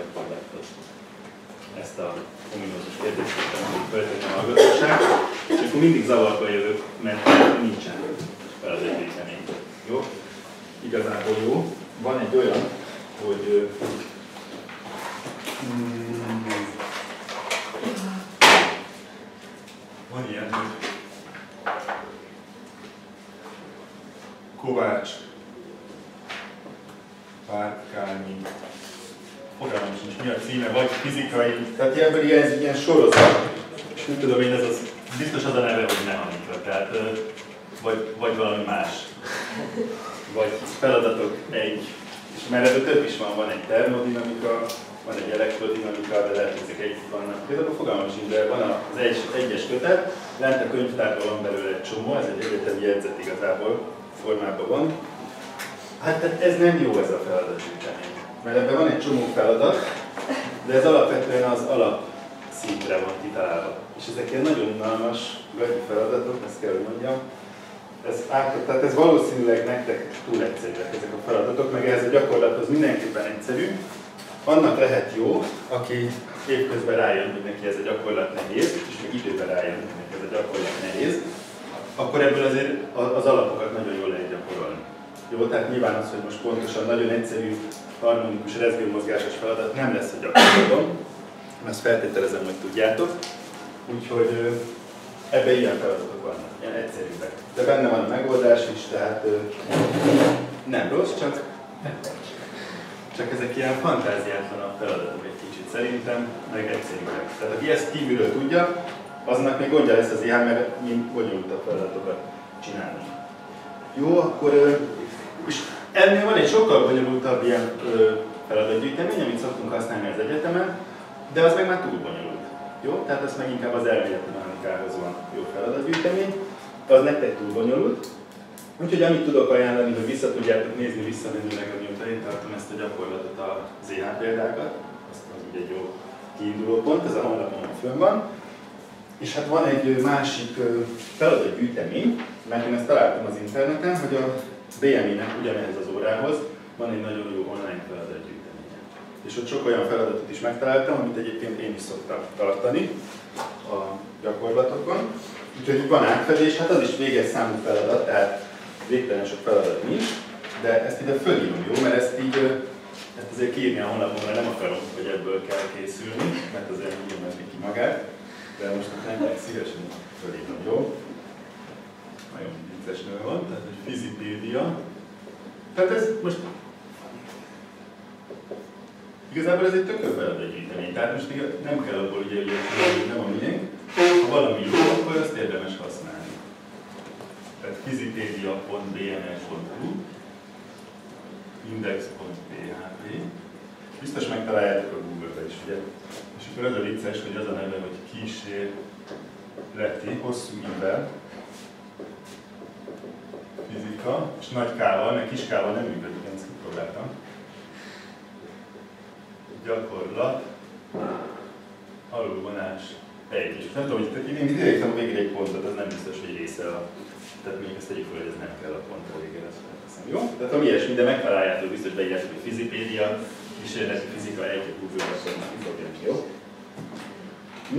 gyakorlatot. Ezt a ominózus hogy föltenni a hallgatóság, és akkor mindig zavarba jövök, mert nincsen feladatgyűjtemény. Jó? Igazából jó. Van egy olyan, hogy van ilyen, hogy Kovács Párkányi fogalmam sincs, mi a címe, vagy fizikai, tehát ilyenből ilyen, ez ilyen sorozat, és nem tudom én, ez az, biztos az a neve, hogy mechanika, tehát vagy, vagy valami más. Vagy feladatok egy, és ebből több is van, van egy termodinamika, van egy elektrodinamika, de lehet, hogy ezek együtt vannak. Például fogalmam sincs, de van az egy, egyes kötet, lent a könyvtárban van belőle egy csomó, ez egy egyetemi jegyzet igazából formában van. Hát tehát ez nem jó ez a feladatgyűjtemény. Mert ebben van egy csomó feladat, de ez alapvetően az alap szintre van kitalálva. És ezek ilyen nagyon unalmas, gagyi feladatok, ezt kell, hogy mondjam. Ez, át, tehát ez valószínűleg nektek túl egyszerűek ezek a feladatok, meg ez a gyakorlathoz mindenképpen egyszerű. Annak lehet jó, aki évközben rájön, hogy neki ez a gyakorlat nehéz, és még időben rájön, hogy neki ez a gyakorlat nehéz, akkor ebből azért az alapokat nagyon jól lehet gyakorolni. Jó, tehát nyilván az, hogy most pontosan nagyon egyszerű, harmonikus, rezgőmozgásos feladat nem lesz a gyakorlatom, ezt feltételezem, hogy tudjátok. Úgyhogy ebben ilyen feladatok vannak, ilyen egyszerűbbek. De benne van a megoldás is, tehát nem rossz, csak, csak ezek ilyen fantáziátlan a feladatok egy kicsit szerintem, meg egyszerűbbek. Tehát aki ezt kívülről tudja, aznak még gondja lesz az ilyen, mert mi bonyolultabb feladatokat csinálni. Jó, akkor és ennél van egy sokkal bonyolultabb ilyen feladatgyűjtemény, amit szoktunk használni az egyetemen, de az meg már túl bonyolult. Jó? Tehát az meg inkább az elméleti mechanikához van jó feladatgyűjtemény, az nektek túl bonyolult. Úgyhogy amit tudok ajánlani, hogy vissza tudjátok nézni visszamenőleg, amióta én tartom ezt a gyakorlatot, a ZH példákat, azt az ugye egy jó kiinduló pont, ez a honlapon fönn van. És hát van egy másik feladatgyűjtemény, mert én ezt találtam az interneten, hogy a BMI-nek ugyanehhez az órához van egy nagyon jó online feladatgyűjteménye. És ott sok olyan feladatot is megtaláltam, amit egyébként én is szoktam tartani a gyakorlatokon. Úgyhogy van átfedés, hát az is véges számú feladat, tehát végtelen sok feladat nincs, de ezt ide fölírom, jó? Mert ezt így ezt azért kiírni a honlapon, mert nem akarom, hogy ebből kell készülni, mert azért nem ki magát de most nektek szívesen fölírom, jó? Nagyon vicces nő van, tehát egy fizipédia. Tehát ez most Igazából ez egy tök gyűjtemény, tehát most nem kell abból ugye, hogy nem a miénk. Ha valami jó, akkor azt érdemes használni. Tehát fizipedia.bms.hu index.php Biztos megtaláljátok a Google-be is, ugye? És akkor az a vicces, hogy az a neve, hogy kísérleti, hosszú ível, fizika, és nagy kával, meg kis kával nem működik, én ezt kipróbáltam. Gyakorlat, alulvonás, egy. És nem tudom, hogy én direkt a végén egy pontot, az nem biztos, hogy része a... Tehát még ezt tegyük fel, hogy ez nem kell a pont a végén, ezt felteszem. Jó? Tehát ami ilyesmi, de megtaláljátok, biztos beírjátok, hogy fizipédia, kísérleti fizika egy, Google-ra jönni, jó?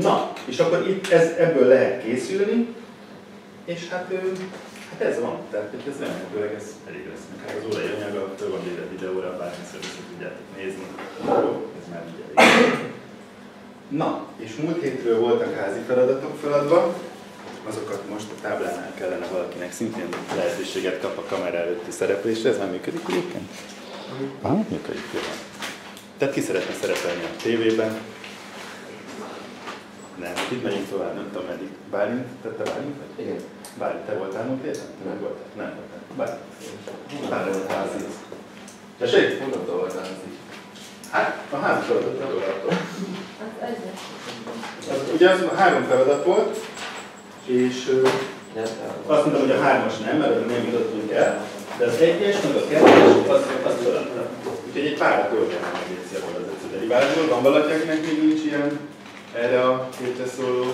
Na, és akkor itt ez, ebből lehet készülni, és hát, hát ez van, tehát ez remélhetőleg ez elég lesz. Meg hát az órai anyaga föl van véve videóra, bármikor vissza tudjátok nézni. Jó, ez már így elég. Na, és múlt hétről voltak házi feladatok feladva, azokat most a táblánál kellene valakinek szintén lehetőséget kap a kamera előtti szereplésre, ez nem működik egyébként? Ah, működik, jó. Tehát ki szeretne szerepelni a tévében, nem, itt megyünk tovább, nem tudom meddig. Bálint, tette Bálint? Igen. Bálint, te voltál múlt héten? Nem voltál? Nem voltál. Bálint. Bálint volt házi. Tessék? Honnan volt házi? Hát, a házi feladat attól. Az ugye az három feladat volt, és azt mondtam, hogy a hármas nem, mert nem jutottunk el, de az egyes, meg a kettes, az, az feladta. Úgyhogy egy párat tölteni megnézi abban az egyszerű deriválból. Van valaki, akinek még nincs ilyen erre a képre szóló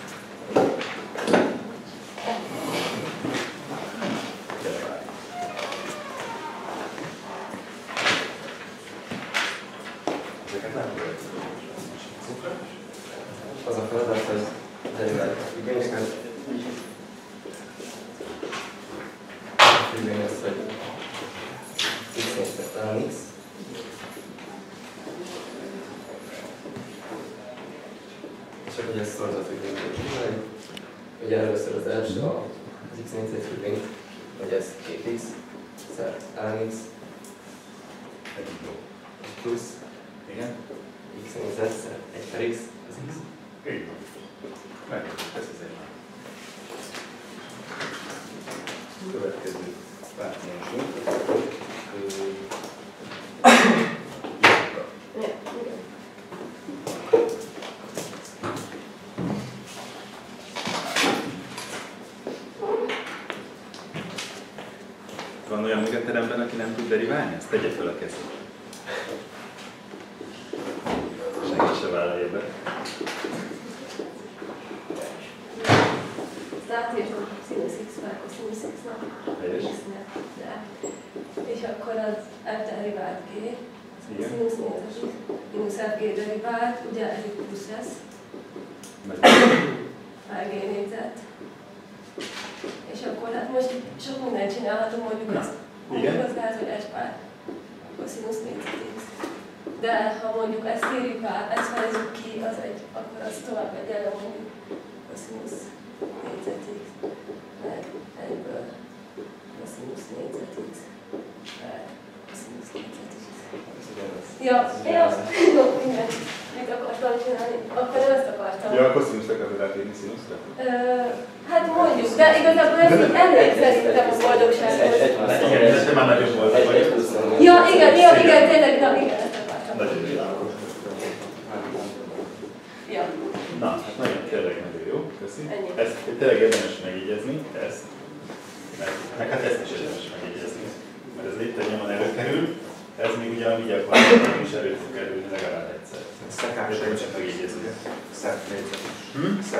És akkor ugye ezt szorzat függvényt csinálni. Ugye először az első, az x négyzet függvényt, hogy ez 2x, szer ln x, plusz Igen? x négyzet szer 1 per x, az x. Így van. Meg, ez az egy Következő pártmódusunk. Van olyan még a teremben, aki nem tud deriválni? Ezt tegye fel a kezét. Senki se vállalja be. Látjátok, színusz x. X-nek, de. És akkor az f derivált g, Igen. színusz négyzet, mínusz f g derivált, ugye ez egy plusz lesz, Meg g négyzet. És akkor hát most sok mindent csinálhatunk, mondjuk azt, igen. lehet, hogy s pár cosinus négyzet x. De ha mondjuk ezt írjuk át, ezt fejezzük ki, az egy, akkor az tovább egy elő mondjuk cosinus négyzet x, meg egyből cosinus négyzet x, meg cosinus négyzet x. Ez ugyanaz. Ja, ja, jó, minden. Mit akartam csinálni? Akkor nem ezt akartam. Ja, akkor színuszt akarod átírni színuszra? Ö, hát mondjuk, de igazából ez így elég szerintem a boldogsághoz. Igen, ez nem már nagyon. Egy, vagy? Ja, igen, ja, igen, tényleg, na igen, ezt akartam. Nagyon világos. Ja, Na, hát nagyon tényleg nagyon jó, köszi. Ennyi. Ezt tényleg érdemes megjegyezni, ezt. Meg, meg hát ezt is érdemes megjegyezni. Mert ez itt nyomon előkerül, ez még ugye a mi gyakorlatilag is elő fog kerülni legalább egyszer. Szek. Hm? X.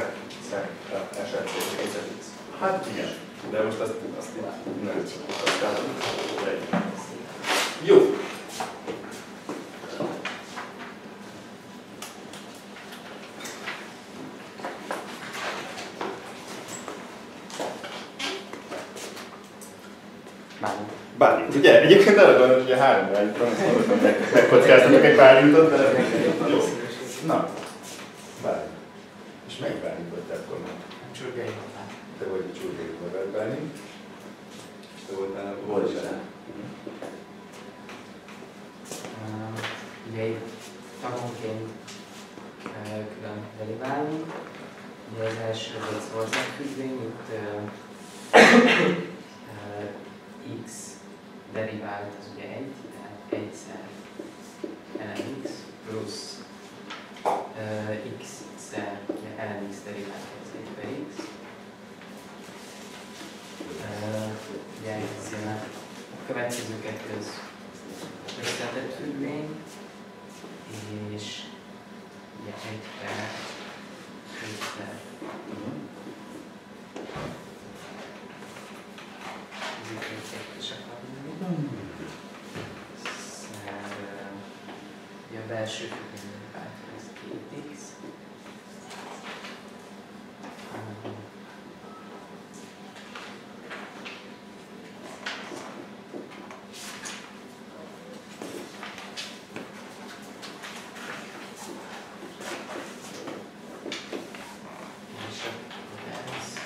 Hát igen, de most azt, azt nem csak. Jó. Bálint. Bálint, ugye? Egyébként arra gondolom, hogy a három meg, megkockáztatok egy bálintot, de jó. Na, bálint. És melyik bálint vagy te akkor? Csürgei Te vagy a csurgai korrát bálint. És te voltál a Volt rá. Ugye itt tagonként külön deriválunk. Ugye az első az egy szorzatfüggvény, itt derivált az ugye 1, tehát egyszer ln x plusz ö, x szer ugye ln derivált az 1 per x. Ö, Ugye ez a következő kettő az összetett függvény, és ugye egy per kétszer ez itt egy kettős akarni. Szer, ö, ugye a belső függvény váltó ez 2x. Um, És akkor ez.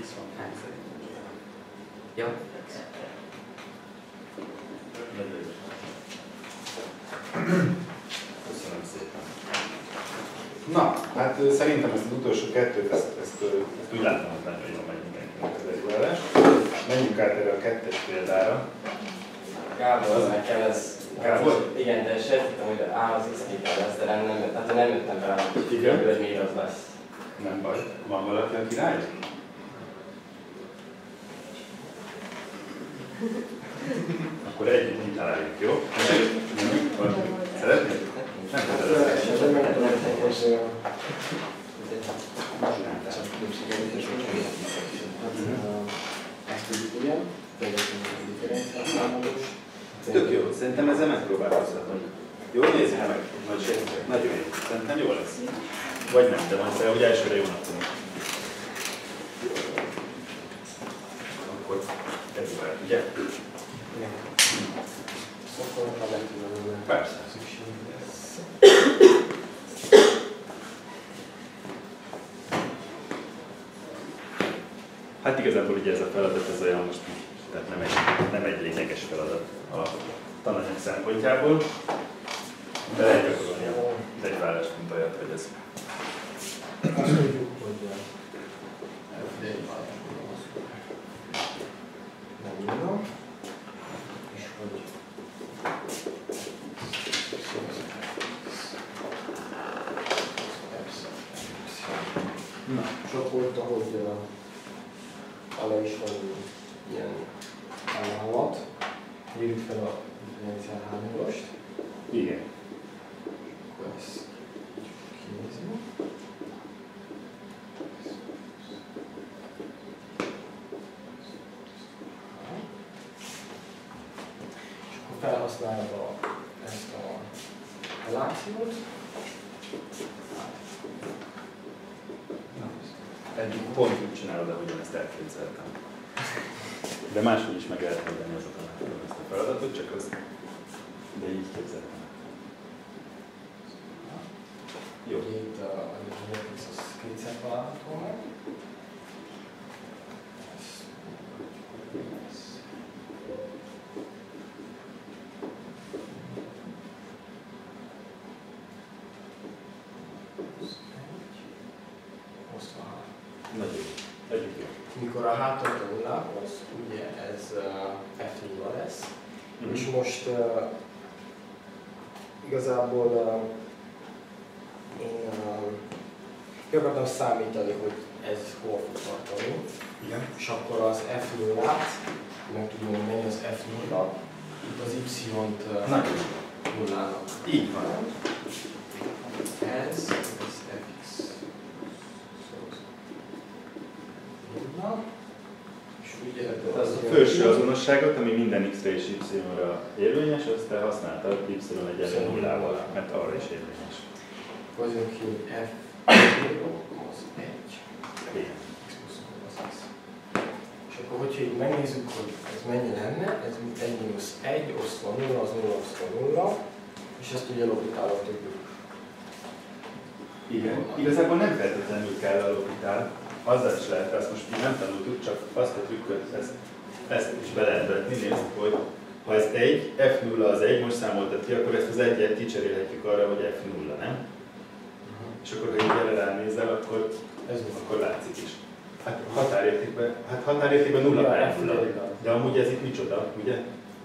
X van. Jó. Nagyon jó. Köszönöm szépen. Na, hát ö, szerintem kettőt, ezt, ezt, ezt úgy látom, hogy nagyon jól megy mindenkinek az előállás. Menjünk át erre a kettes példára. Gábor, az nekem ez... Gábor? Igen, de sejtettem, hogy A az x lesz, de nem, nem, tehát nem jöttem rá, Igen? hogy miért az lesz. Nem baj. Van valaki, aki rájön? Akkor együtt mi találjuk, jó? Szeretnéd? Nem tudom. Tök jó, szerintem ezzel megpróbálkozhatunk. Jó, nézzük meg. Nagy, nagyon jó. Szerintem jó lesz. Vagy nem, de majd hogy elsőre jó napunk. Akkor ez már, ugye? Persze. Hát igazából ugye ez a feladat, ez olyan most, tehát nem egy, nem egy lényeges feladat a tananyag szempontjából, de lehet gyakorolni az egyvállás, mint olyat, hogy ez Azt mondjuk, hogy nem írna, és hogy Na. És ott volt, ahogy uh, alá is van ilyen állat, írjuk fel a hányost, Igen. ezt kinézni. És akkor felhasználod a, ezt a relációt. Eddig pont úgy csinálod, ahogyan ezt elképzeltem. De máshogy is meg lehet oldani ezt a feladatot, csak az, de így képzeltem. Jó. Itt a, a Netflix az kétszer található meg. Osztva három. Nagyon jó. Együtt jó. Mikor a hátat a nullához, ugye ez uh, f 0 lesz, Mhm. és most uh, igazából uh, én uh, ki akartam számítani, hogy ez hol fog tartani, Igen. és akkor az f 0 meg tudom, hogy mennyi az f 0 itt az y-t uh, nullának. Így van. Ez, ez fx. Nulla. És ugye ebből Tehát az a jön azonosságot, ami minden x-re és y-ra érvényes, azt te használtad y egyenlő nullával, mert arra is érvényes. Jön ki, f az 1. Igen. x plusz az x. És akkor, hogyha így megnézzük, hogy ez mennyi lenne, ez 1 mínusz 1 osztva 0, az 0 osztva 0, és ezt ugye logitálva tudjuk. Igen. Igazából nem feltétlenül kell a logitál. Azzal is lehet, azt most mi nem tanultuk, csak azt a trükköt, ezt, ezt is be lehet vetni, nézd, hogy ha ez 1, f0 az 1, most számoltad ki, akkor ezt az 1-et kicserélhetjük arra, hogy f0, nem? És akkor, ha így erre ránézel, akkor, Ez akkor látszik is. Hát határértékben, hát határértékben nulla nulla. nulla. De amúgy ez itt micsoda, ugye?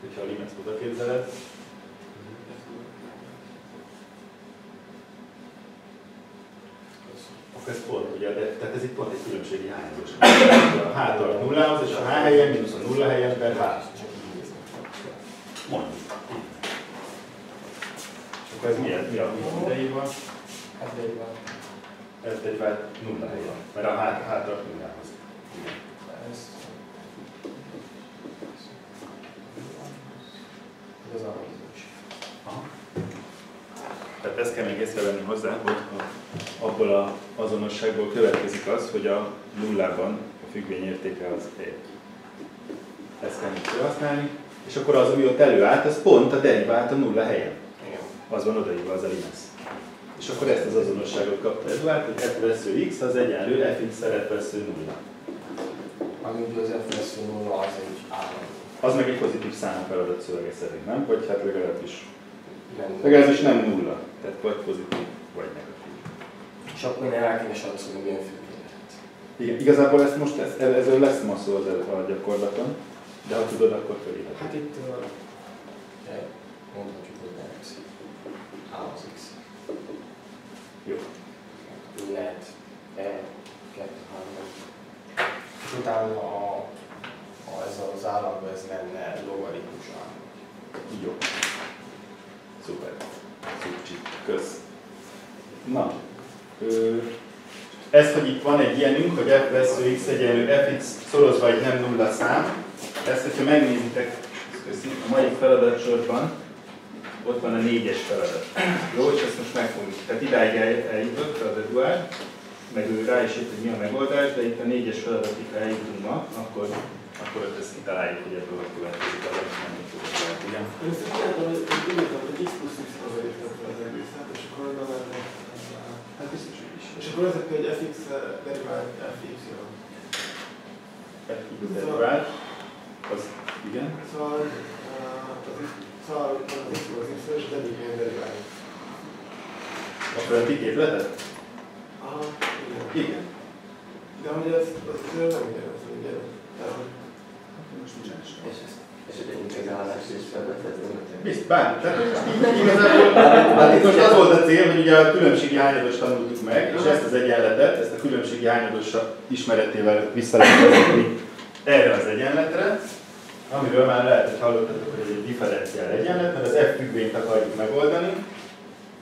Hogyha a limit oda képzeled. Akkor ez pont, ugye, de, tehát ez itt pont egy különbségi hányzós. A h tart nullához, és a h helyen mínusz a nulla helyen per h. Mondjuk. És akkor ez milyen, mi a mi? Hát de így van. Ez egy vált nulla helyen, mert a h, h tart nullához. Ez... Ez az is. Aha. Tehát ezt kell még észrevenni hozzá, hogy abból az azonosságból következik az, hogy a nullában a függvény értéke az 1. Ezt kell még felhasználni, és akkor az, ami ott előállt, az pont a derivált a nulla helyen. Igen. Az van odaírva, az a limes. És akkor ezt az azonosságot kapta Eduard, hogy f vesző x az egyenlő fx szeret vesző nulla. Ami ugye az FSZ 0 az egy állam. Az meg egy pozitív számú feladat szövege szerint, nem? Vagy hát legalábbis. Legalábbis nem nulla. Tehát vagy pozitív, vagy negatív. És akkor én el kéne satszolni, milyen függvény lehet. Igen, igazából ezt most ez, ezzel lesz ma szó az el- a gyakorlaton, de ha tudod, akkor felírhatod. Hát itt uh, mondhatjuk, hogy nem x. A az x. Jó. Így lehet e, 2, 3. És utána a, a ez az államban ez lenne logarikusan. Jó. Szuper. Szucsi. Kösz. Na. Ö, ez, hogy itt van egy ilyenünk, hogy f vesző x egyenlő fx szorozva egy nem nulla szám, ezt, hogyha megnézitek, a mai feladatsorban, ott van a négyes feladat. Jó, és ezt most megfogjuk. Tehát idáig el- eljutott az Eduard, meg ő rá is jött, hogy mi a megoldás, de itt a négyes feladatig, ha eljutunk ma, akkor, akkor ott ezt kitaláljuk, hogy ebből hogy következik az, tudok lehet, igen. Először kiálltam, hogy írtam, hogy x plusz x értettem az egészet, és akkor onnan lenne. Hát biztos, hogy is. És akkor az, hogy fx derivált fy. Eduard, az, igen. Szóval uh, az x- szóval az x és az egyik ilyen deriválni. A földi képletet? Aha, igen. Igen. De hogy ez, az nem ugyanaz, ugye? Tehát, Most. És ez és egy integrálást is felvethetünk. Bizt, bár, tehát így igazából, hát itt most az volt a cél, hogy ugye a különbségi hányadost tanultuk meg, és ezt az egyenletet, ezt a különbségi hányados ismeretével vissza lehet erre az egyenletre, amiről már lehet, hogy hallottatok, hogy ez egy differenciál egyenlet, mert az f függvényt akarjuk megoldani,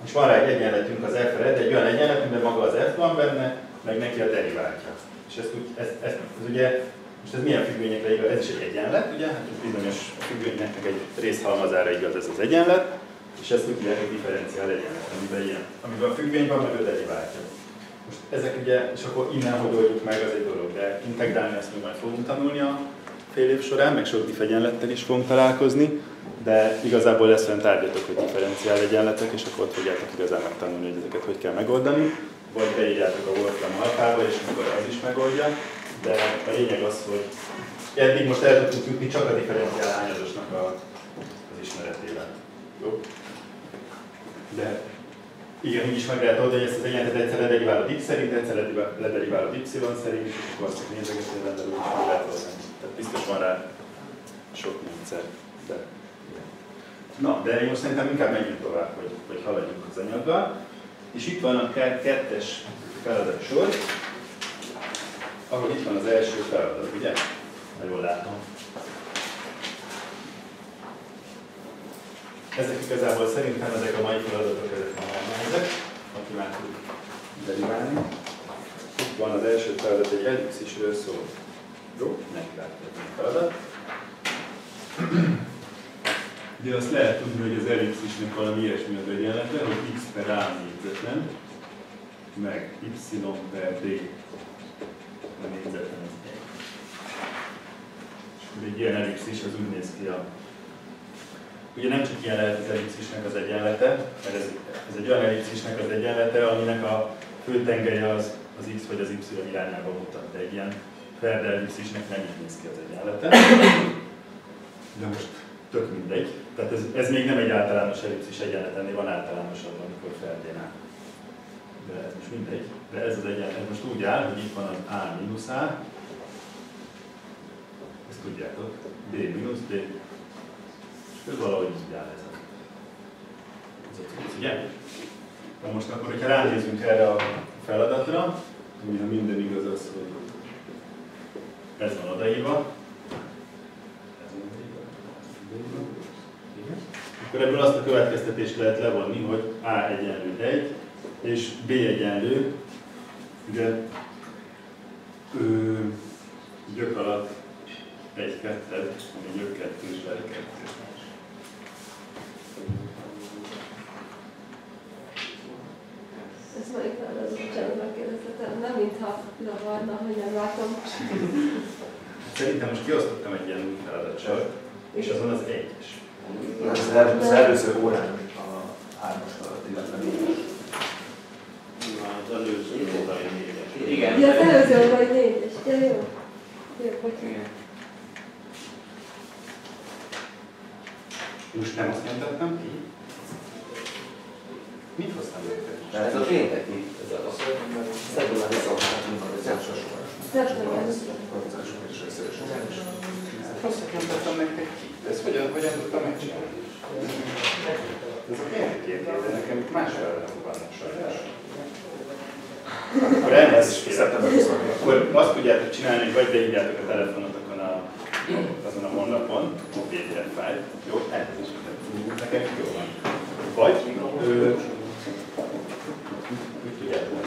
és van rá egy egyenletünk az f-re, de egy olyan egyenlet, amiben maga az f van benne, meg neki a deriváltja. És ezt, úgy, ezt, ezt, ez ugye, most ez milyen függvényekre igaz? Ez is egy egyenlet, ugye? Hát egy bizonyos függvényeknek egy részhalmazára igaz ez az egyenlet, és ezt úgy hívják, hogy differenciál egyenlet, amiben, ilyen, amiben a függvény van, meg a deriváltja. Most ezek ugye, és akkor innen hogy oldjuk meg, az egy dolog, de integrálni ezt még majd fogunk tanulni a fél év során, meg sok egyenlettel is fogunk találkozni, de igazából lesz olyan tárgyatok, hogy differenciál egyenletek, és akkor ott fogjátok igazán megtanulni, hogy ezeket hogy kell megoldani, vagy beírjátok a Wolfram alfába, és akkor az is megoldja, de a lényeg az, hogy eddig most el tudtuk jutni csak a differenciál hányadosnak a, az ismeretével. Jó? De igen, így is meg lehet oldani, hogy ezt az egyenletet egyszer lederiválod x szerint, egyszer lederiválod y szerint, és akkor azt nézegetni rendben, úgy is meg lehet oldani. Tehát biztos van rá sok módszer. De... Na, de én most szerintem inkább menjünk tovább, hogy, hogy haladjunk az anyaggal. És itt van a ke- kettes feladat ahol itt van az első feladat, ugye? Ha jól látom. Ezek igazából szerintem ezek a mai feladatok, ezek már nem nehezek, aki már tud deriválni. Itt van az első feladat, egy ellipszisről szól. Jó, látjuk a feladat. De azt lehet tudni, hogy az ellipszisnek valami ilyesmi az egyenlete, hogy x per a négyzetlen, meg y per d a egy. És ilyen ellipszis az úgy néz ki a Ugye nem csak ilyen lehet az ellipszisnek az egyenlete, mert ez, ez egy olyan ellipszisnek az egyenlete, aminek a főtengelye az, az x vagy az y irányába mutat, de egy ilyen Ferde nem így néz ki az egyenlete. De most tök mindegy. Tehát ez, ez még nem egy általános ellipszis egyenlet, ennél van általánosabb, amikor Ferdénál. De ez most mindegy. De ez az egyenlet most úgy áll, hogy itt van az A mínusz A, ezt tudjátok, B mínusz D, ez valahogy így áll ez a, ez cucc, ugye? Na most akkor, hogyha ránézünk erre a feladatra, ami ha minden igaz az, hogy ez van odaírva, igen. akkor ebből azt a következtetést lehet levonni, hogy A egyenlő 1, és B egyenlő, ugye, ö, gyök alatt egy ketted, ami gyök kettős, vele kettős. Ez melyik feladat? Bocsánat, megkérdeztetem. Nem mintha zavarna, hogy nem látom. Szerintem most kiosztottam egy ilyen új feladatsort, és azon az egyes. Az, el, az előző órán a hármas alatt, illetve négyes. Az előző órai négyes. Igen. Ja, az előző vagy négyes. Ja, jó. Jó, bocsánat. Igen. Most nem azt nyomtattam ki? Mit hoztam nektek? De ez a pénteki, ez a szedulán 23 az első sorás. Szeptember. Részes. Azt nyomtattam nektek ki. Ezt hogyan, hogyan tudtam megcsinálni? Ez a péntek két de nekem itt más feladatok vannak sajnos. Akkor kérek. Szeptember 23. Akkor azt tudjátok csinálni, hogy vagy beírjátok a telefonotokon a azon a honlapon a PDF fájl. Jó, elnézést. Nekem jó van. Vagy ö, úgy tudjátok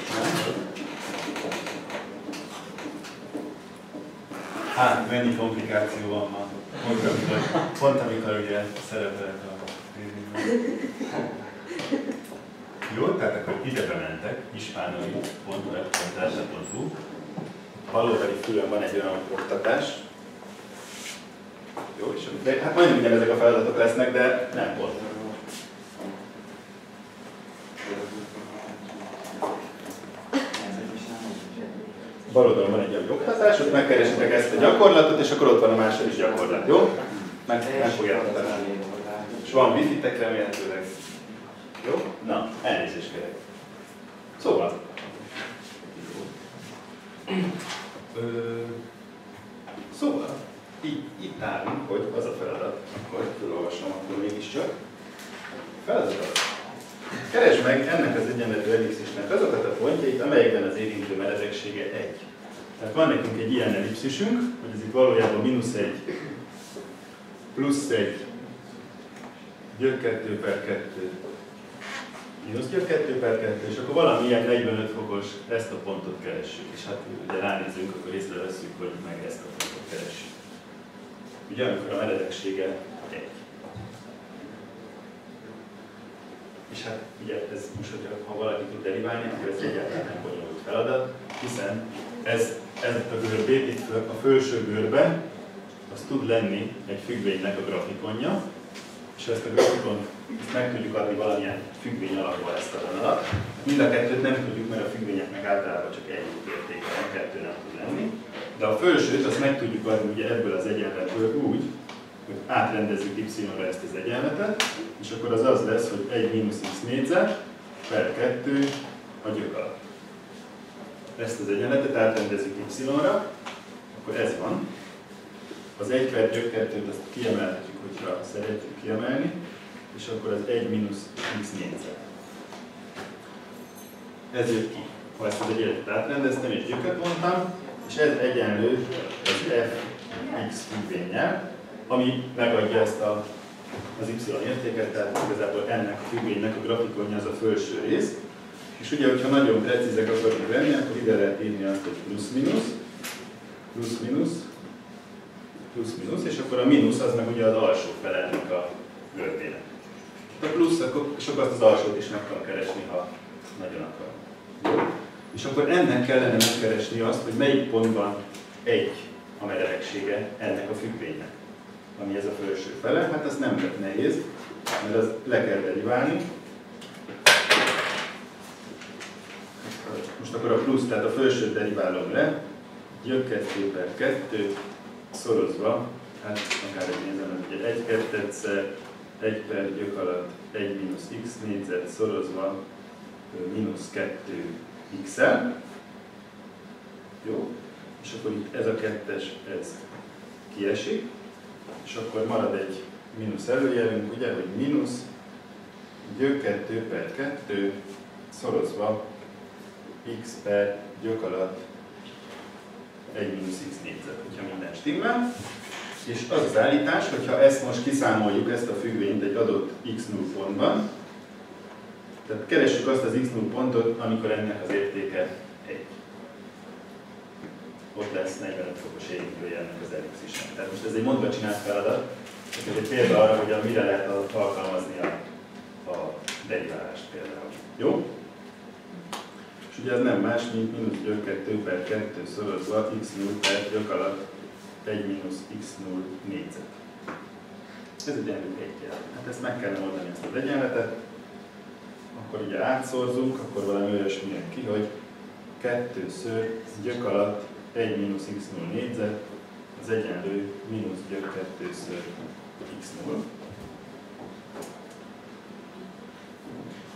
Hát, mennyi komplikáció van ma. Pont amikor, pont amikor ugye szerepelek a. Jó, tehát akkor ide bementek, ispánai.web.hu Baloldali fülön van egy olyan oktatás. Jó, és de, hát majdnem ugyanezek a feladatok lesznek, de nem pont. bal oldalon van egy olyan oktatás, ott megkeresitek ezt a gyakorlatot, és akkor ott van a második gyakorlat, jó? Meg, meg fogjátok találni. És van wifi-tek remélhetőleg. Jó? Na, elnézést kérek. Szóval. Szóval, így, itt állunk, hogy az a feladat, akkor felolvasom, akkor mégiscsak. Feladat az. Keresd meg ennek az egyenletű ellipszisnek azokat a pontjait, amelyekben az érintő meredeksége 1. Tehát van nekünk egy ilyen ellipszisünk, hogy ez itt valójában mínusz 1, plusz 1, gyök 2 per 2, mínusz gyök 2 per 2, és akkor valamilyen 45 fokos ezt a pontot keressük. És hát ugye ránézünk, akkor észreveszünk, hogy meg ezt a pontot keressük. Ugye amikor a meredeksége 1. És hát ugye ez most, hogyha, ha valaki tud deriválni, akkor ez egyáltalán nem bonyolult feladat, hiszen ez, ez a görbét, itt a felső görbe, az tud lenni egy függvénynek a grafikonja, és ezt a grafikon ezt meg tudjuk adni valamilyen függvény alapba ezt a vonalat. Mind a kettőt nem tudjuk, mert a függvényeknek általában csak egy értéke van, kettő nem tud lenni. De a felsőt azt meg tudjuk adni ugye ebből az egyenletből úgy, hogy átrendezzük y-ra ezt az egyenletet, és akkor az az lesz, hogy 1 mínusz x négyzet per 2 a gyök alatt. Ezt az egyenletet átrendezzük y-ra, akkor ez van. Az 1 per gyök 2-t azt kiemelhetjük, hogyha szeretjük kiemelni, és akkor az 1 mínusz x négyzet. Ez jött ki. Ha ezt az egyenletet átrendeztem és gyöket mondtam, és ez egyenlő az f x függvényel, ami megadja ezt a, az y értéket, tehát igazából ennek a függvénynek a grafikonja az a felső rész. És ugye, hogyha nagyon precízek akarunk lenni, akkor ide lehet írni azt, hogy plusz-minusz, plusz-minusz, plusz-minusz, és akkor a mínusz az meg ugye az alsó fele a görbének. A plusz, akkor sok azt az alsót is meg kell keresni, ha nagyon akar. És akkor ennek kellene megkeresni azt, hogy melyik pontban egy a meredeksége ennek a függvénynek ami ez a felső fele, hát ez nem lett nehéz, mert az le kell deriválni. Most akkor a plusz, tehát a felsőt deriválom le, gyök 2 per 2, szorozva, hát akár egy nézem, hogy 1 2 szer 1 per gyök alatt 1 mínusz x négyzet szorozva mínusz 2 x -el. Jó? És akkor itt ez a kettes, ez kiesik és akkor marad egy mínusz előjelünk, ugye, hogy mínusz gyök 2 per 2 szorozva x per gyök alatt 1 mínusz x négyzet, hogyha minden stimmel. És az az állítás, hogyha ezt most kiszámoljuk, ezt a függvényt egy adott x0 pontban, tehát keressük azt az x0 pontot, amikor ennek az értéke 1 ott lesz 45 fokos érintője ennek az ellipszisnek. Tehát most ez egy mondva csinált feladat, ez egy példa arra, hogy mire lehet alkalmazni a, a deriválást például. Jó? És ugye ez nem más, mint mínusz gyök 2 per 2 szorozva x0 per gyök alatt 1 mínusz x0 négyzet. Ez egy egyenlő egy Hát ezt meg kellene oldani ezt az egyenletet. Akkor ugye átszorzunk, akkor valami olyasmi jön ki, hogy 2 ször gyök alatt 1 mínusz x0 négyzet, az egyenlő mínusz gyök 2 ször x0.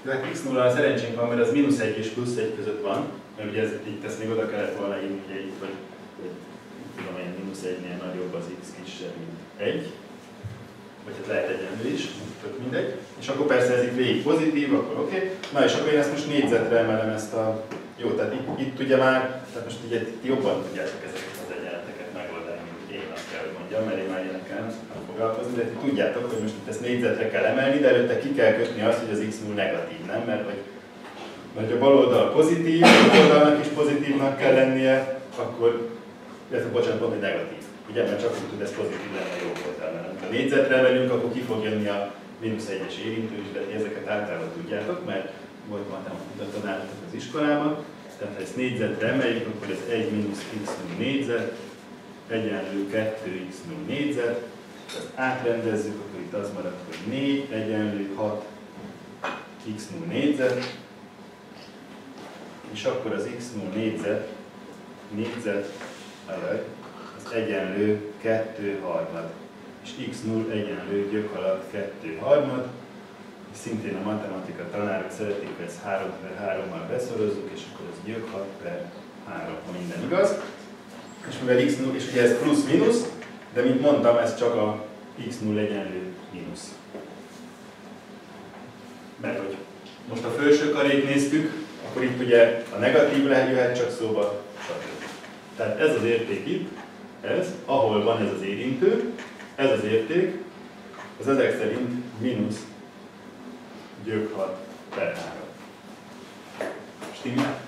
De hát x0 a szerencsénk van, mert az mínusz 1 és plusz 1 között van, mert ugye ez, itt ezt még oda kellett volna írni, ugye itt, hogy tudom én, mínusz 1-nél nagyobb az x kisebb, mint 1, vagy hát lehet egyenlő is, tök mindegy. És akkor persze ez itt végig pozitív, akkor oké. Okay. Na és akkor én ezt most négyzetre emelem ezt a jó, tehát itt, itt ugye már, tehát most ugye jobban tudjátok ezeket az egyenleteket megoldani, mint én azt kell, hogy mondjam mert én már ilyenekkel nem foglalkozni, de ti tudjátok, hogy most itt ezt négyzetre kell emelni, de előtte ki kell kötni azt, hogy az x0 negatív, nem? Mert hogy, mert a bal oldal pozitív, a oldalnak is pozitívnak kell lennie, akkor, illetve bocsánat, pont, hogy negatív. Ugye, mert csak úgy tud ez pozitív jobb oldal. Mert ha négyzetre emelünk, akkor ki fog jönni a mínusz egyes érintő is, de ezeket általában tudjátok, mert volt matematika tanáratok az iskolában. Tehát ha ezt négyzetre emeljük, akkor ez 1 mínusz x négyzet, egyenlő 2x0 négyzet, ezt átrendezzük, akkor itt az marad, hogy 4 egyenlő 6 x0 négyzet, és akkor az x0 négyzet, négyzet, az egyenlő 2 harmad, és x0 egyenlő gyök alatt 2 harmad, és szintén a matematika tanárok szeretik, hogy ezt 3 per 3-mal beszorozzuk, és akkor ez gyök 6 per 3, ha minden igaz és mivel x 0, és ugye ez plusz-minusz, de mint mondtam, ez csak a x0 egyenlő mínusz. Mert hogy most a felső karét néztük, akkor itt ugye a negatív jöhet csak szóba. Tehát ez az érték itt, ez, ahol van ez az érintő, ez az érték, az ezek szerint mínusz gyök 6 per 3. Stimmel?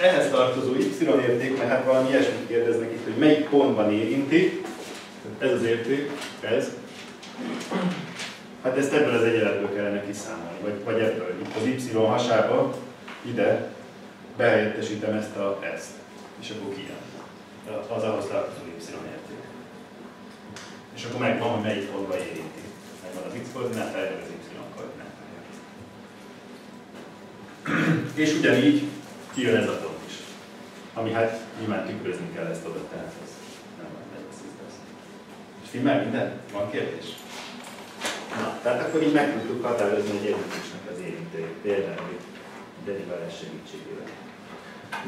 ehhez tartozó y érték, mert hát valami ilyesmit kérdeznek itt, hogy melyik pontban érinti, ez az érték, ez, hát ezt ebből az egyenletből kellene kiszámolni, vagy, vagy ebből, itt az y hasába, ide behelyettesítem ezt a ezt, és akkor kijön. Az ahhoz tartozó y érték. És akkor megvan, hogy melyik pontban érinti. Megvan az x koordinátája, az y koordinátája. És ugyanígy kijön ez a pont is. Ami hát nyilván tükrözni kell ezt oda, tehát ez nem van lesz. És fimmel minden? Van kérdés? Na, tehát akkor így meg tudtuk határozni egy érintésnek az érintőjét, például deriválás segítségével.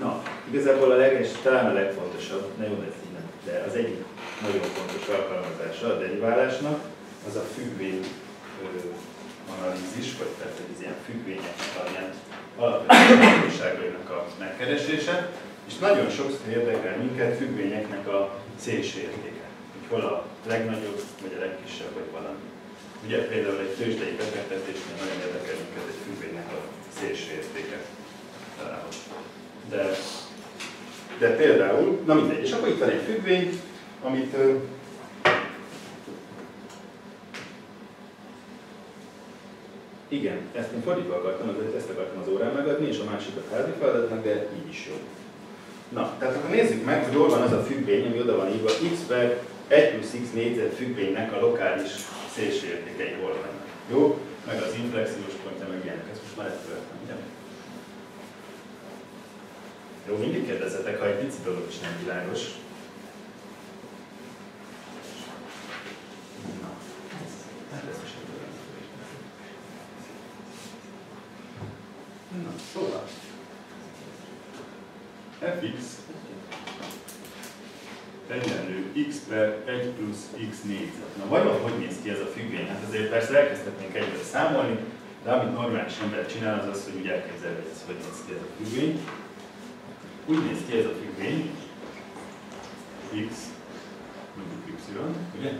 Na, igazából a leges, talán a legfontosabb, jó, ez így de az egyik nagyon fontos alkalmazása a deriválásnak, az a függvény analízis, vagy tehát egy ilyen függvényeknek a ilyen alapvető a megkeresése, és nagyon sokszor érdekel minket függvényeknek a szélső. Hogy hol a legnagyobb, vagy a legkisebb, vagy valami. Ugye például egy tőzsdei befektetésnél nagyon érdekel minket egy függvénynek a szélső értéke. De, de például, na mindegy, és akkor itt van egy függvény, amit Igen, ezt én fordítva akartam, azért ezt akartam az órán megadni, és a másikat házi feladatnak, de így is jó. Na, tehát akkor nézzük meg, hogy hol van az a függvény, ami oda van írva, x per 1 plusz x négyzet függvénynek a lokális szélső értékei hol vannak. Jó? Meg az inflexiós pontja, meg ilyenek. Ezt most már eltöröltem, ugye? Jó, mindig kérdezzetek, ha egy pici dolog is nem világos. Na, szóval. fx egyenlő x per 1 plusz x négyzet. Na vajon hogy néz ki ez a függvény? Hát azért persze elkezdhetnénk egyből számolni, de amit normális ember csinál, az az, hogy úgy elképzelje, hogy ez hogy néz ki ez a függvény. Úgy néz ki ez a függvény, x, mondjuk y, ugye?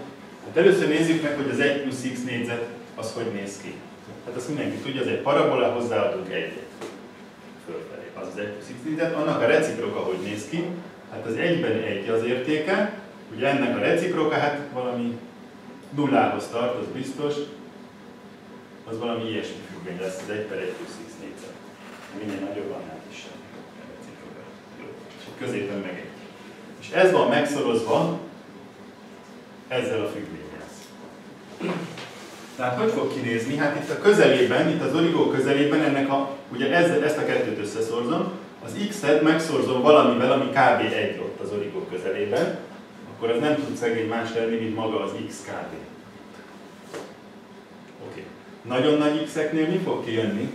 Hát először nézzük meg, hogy az 1 plusz x négyzet az hogy néz ki. Hát azt mindenki tudja, az egy parabola, hozzáadunk egyet fölfelé. Az az 1 plusz x annak a reciproka hogy néz ki? Hát az egyben egy az értéke, ugye ennek a reciproka, hát valami nullához tart, az biztos, az valami ilyesmi függvény lesz, az 1 per 1 plusz x négyzet. Minél nagyobb, annál kisebb reciproka. És a középen meg egy. És ez van megszorozva ezzel a függvényel. Tehát hogy fog kinézni? Hát itt a közelében, itt az origó közelében ennek a, ugye ez, ezt a kettőt összeszorzom, az x-et megszorzom valamivel, ami kb. egy ott az origó közelében, akkor ez nem tud szegény más lenni, mint maga az x kb. Oké. Okay. Nagyon nagy x-eknél mi fog kijönni?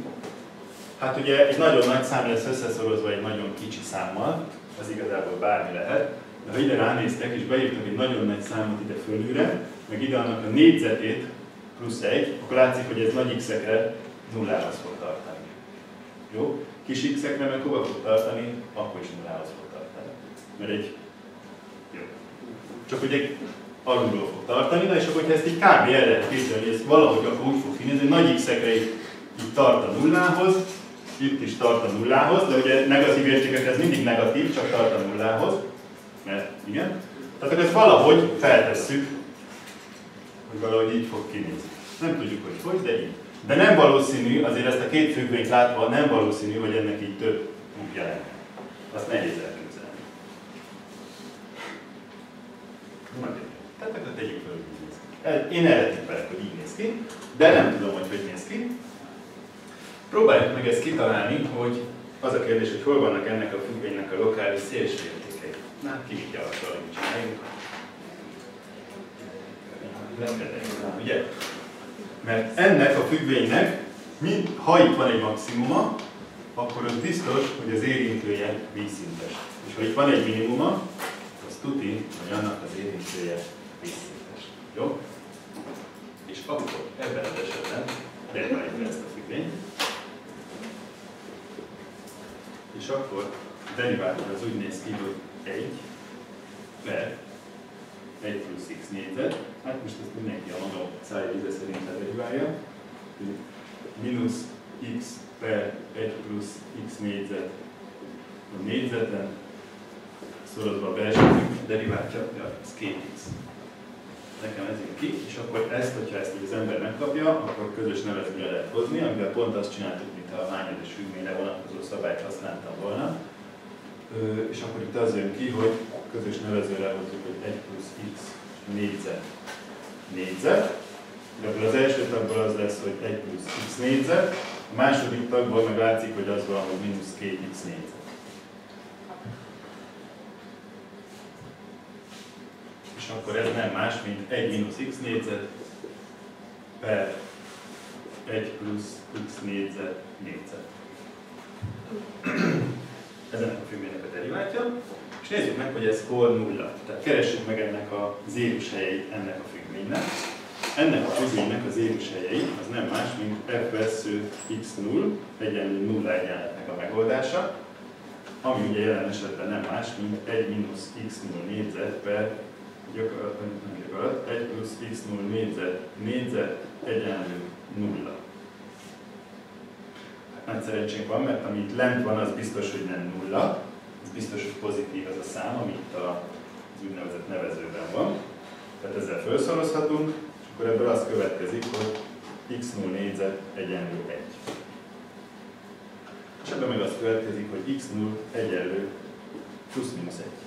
Hát ugye egy nagyon nagy szám lesz összeszorozva egy nagyon kicsi számmal, az igazából bármi lehet, de ha ide ránéztek és beírtak egy nagyon nagy számot ide fölülre, meg ide annak a négyzetét plusz 1, akkor látszik, hogy ez nagy x-ekre nullához fog tartani. Jó? Kis x-ekre meg hova fog tartani, akkor is nullához fog tartani. mert egy jó. Csak ugye alulról fog tartani, na és akkor, hogyha ezt így kb. el lehet képzelni, hogy ez valahogy akkor úgy fog kinézni, hogy nagy x-ekre így, így tart a nullához, itt is tart a nullához, de ugye negatív értékek ez mindig negatív, csak tart a nullához, mert igen. Tehát akkor ezt valahogy feltesszük, hogy valahogy így fog kinézni. Nem tudjuk, hogy hogy, de így. De nem valószínű, azért ezt a két függvényt látva nem valószínű, hogy ennek így több útja lenne. Azt nehéz elképzelni. Nagyon. Tehát akkor tegyük fel, hogy így néz ki. Én erre tippelek, hogy így néz ki, de nem tudom, hogy hogy néz ki. Próbáljuk meg ezt kitalálni, hogy az a kérdés, hogy hol vannak ennek a függvénynek a lokális szélső értékei. Na, ki mit javasol, hogy csináljunk? Ugye? Mert ennek a függvénynek, mind, ha itt van egy maximuma, akkor az biztos, hogy az érintője vízszintes. És ha itt van egy minimuma, az tuti, hogy annak az érintője vízszintes. Jó? És akkor ebben az esetben deriváljuk ezt a függvényt. És akkor a derivátor az úgy néz ki, hogy 1 per 1 plusz x négyzet. Hát most ezt mindenki a maga szája íze szerint deriválja. Minusz x per 1 plusz x négyzet a négyzeten, szorozva a belső deriváltja, ja, ez 2x. Nekem ez jön ki, és akkor ezt, hogyha ezt az ember megkapja, akkor közös nevezőre lehet hozni, amivel pont azt csináltuk, a hányades függvényre vonatkozó szabályt használtam volna. Ö, és akkor itt az jön ki, hogy közös nevezőre hozzuk, hogy 1 plusz x négyzet négyzet. Ebből az első tagból az lesz, hogy 1 plusz x négyzet, a második tagból meg látszik, hogy az van, hogy mínusz 2x négyzet. És akkor ez nem más, mint 1 mínusz x négyzet per 1 plusz x négyzet négyzet. Ez a függvénynek a derivátja. És nézzük meg, hogy ez hol nulla. Tehát keressük meg ennek a zérus helyeit ennek a függvénynek. Ennek a függvénynek az zérus helyei az nem más, mint f vesző x0 egyenlő nulla egyenletnek a megoldása, ami ugye jelen esetben nem más, mint 1 mínusz x0 négyzet per gyakorlatilag nem gyakorlat, 1 plusz x0 négyzet négyzet egyenlő nulla. Hát nagy szerencsénk van, mert ami itt lent van, az biztos, hogy nem nulla, ez biztos, hogy pozitív ez a szám, ami itt a, az úgynevezett nevezőben van. Tehát ezzel felszorozhatunk, és akkor ebből az következik, hogy x0 négyzet egyenlő 1. És ebben meg az következik, hogy x0 egyenlő plusz-minusz 1.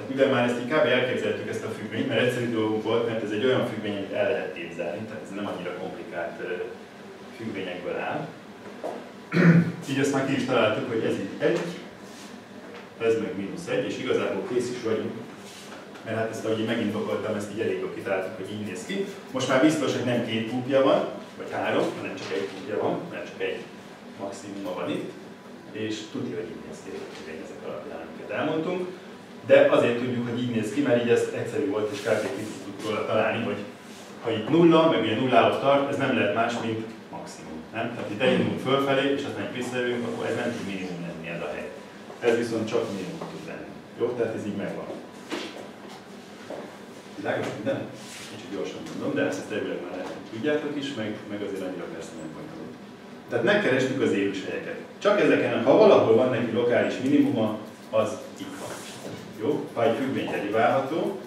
Tehát mivel már ezt kb. elképzeltük ezt a függvényt, mert egyszerű dolgunk volt, mert ez egy olyan függvény, amit el lehet képzelni, tehát ez nem annyira komplikált függvényekből áll. Így azt már ki is találtuk, hogy ez így 1, ez meg mínusz 1, és igazából kész is vagyunk, mert hát ezt, ahogy megint okoltam, ezt így elég jól kitaláltuk, hogy így néz ki. Most már biztos, hogy nem két kúpja van, vagy három, hanem csak egy kúpja van, mert csak egy maximuma van itt, és tudja, hogy így néz ki, hogy ezek alapján, amiket elmondtunk. De azért tudjuk, hogy így néz ki, mert így ez egyszerű volt, és kb. ki tudtuk róla találni, hogy ha itt nulla, meg ugye nullához tart, ez nem lehet más, mint maximum. Nem? Tehát itt elindulunk fölfelé, és aztán visszajövünk, akkor ez nem tud minimum lenni ez a hely. Ez viszont csak minimum tud lenni. Jó? Tehát ez így megvan. Világos minden? Kicsit gyorsan mondom, de ezt elvileg már lehet, tudjátok is, meg, meg azért annyira persze nem bonyolult. Tehát megkerestük az élős helyeket. Csak ezeken, ha valahol van neki lokális minimuma, az itt. Jó? Ha egy függvény deriválható,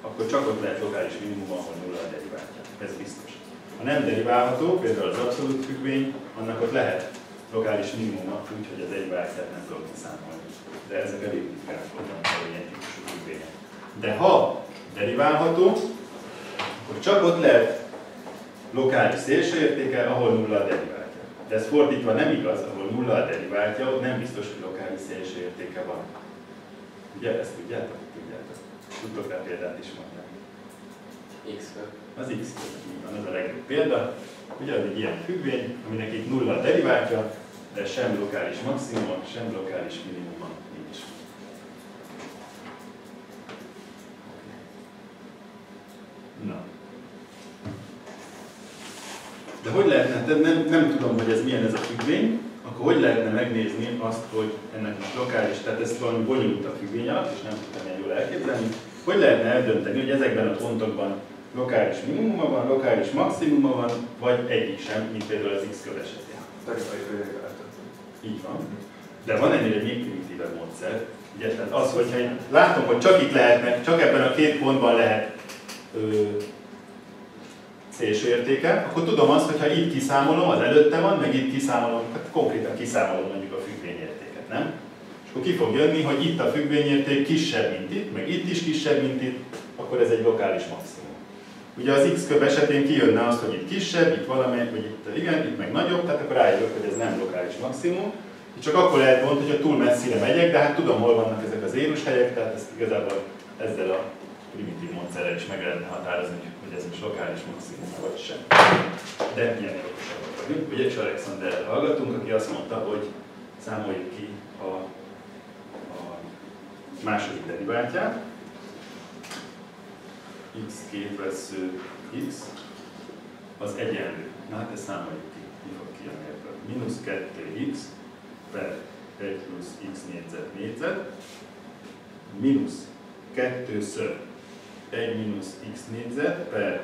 akkor csak ott lehet lokális minimum, ahol nulla a deriváltja. Ez biztos. Ha nem deriválható, például az abszolút függvény, annak ott lehet lokális minimuma, úgyhogy a deriváltját nem tudok számolni. De ezek elég ritkán vannak ilyen típusú függvények. De ha deriválható, akkor csak ott lehet lokális szélső értéke, ahol nulla a deriváltja. De ez fordítva nem igaz, ahol nulla a deriváltja, ott nem biztos, hogy lokális szélső értéke van. Ugye, ezt tudjátok? Tudjátok. Tudtok rá példát is mondani. x Az x van, ez a legjobb példa. Ugye egy ilyen függvény, aminek itt nulla a deriváltja, de sem lokális maximum, sem lokális minimum nincs. Na. De hogy lehetne, nem, nem tudom, hogy ez milyen ez a függvény. Akkor hogy lehetne megnézni azt, hogy ennek most lokális, tehát ez valami bonyolult a függvény alatt, és nem tudtam ilyen jól elképzelni, hogy lehetne eldönteni, hogy ezekben a pontokban lokális minimuma van, lokális maximuma van, vagy egyik sem, mint például az x köv esetén. Így van. De van ennél egy még primitívebb módszer. Ugye, tehát az, hogyha én látom, hogy csak itt lehetnek, csak ebben a két pontban lehet ö, szélső értéke, akkor tudom azt, hogy ha itt kiszámolom, az előtte van, meg itt kiszámolom, hát konkrétan kiszámolom mondjuk a függvényértéket, nem? És akkor ki fog jönni, hogy itt a függvényérték kisebb, mint itt, meg itt is kisebb, mint itt, akkor ez egy lokális maximum. Ugye az x köb esetén kijönne azt, hogy itt kisebb, itt valamelyik, vagy itt igen, itt meg nagyobb, tehát akkor rájövök, hogy ez nem lokális maximum. Csak akkor lehet mondani, hogyha túl messzire megyek, de hát tudom, hol vannak ezek az érus helyek, tehát ezt igazából ezzel a primitív módszerrel is meg lehetne határozni, hogy ez most lokális maximum vagy sem. De milyen okosabbak vagyunk. Ugye Alexander hallgatunk, aki azt mondta, hogy számoljuk ki a, a második deriváltját, x2 vesző x, az egyenlő. Na hát ezt számoljuk ki. Mi fog kijönni ebből? Minusz 2x per 1 plusz x négyzet négyzet, mínusz 2-ször 1 mínusz x négyzet per,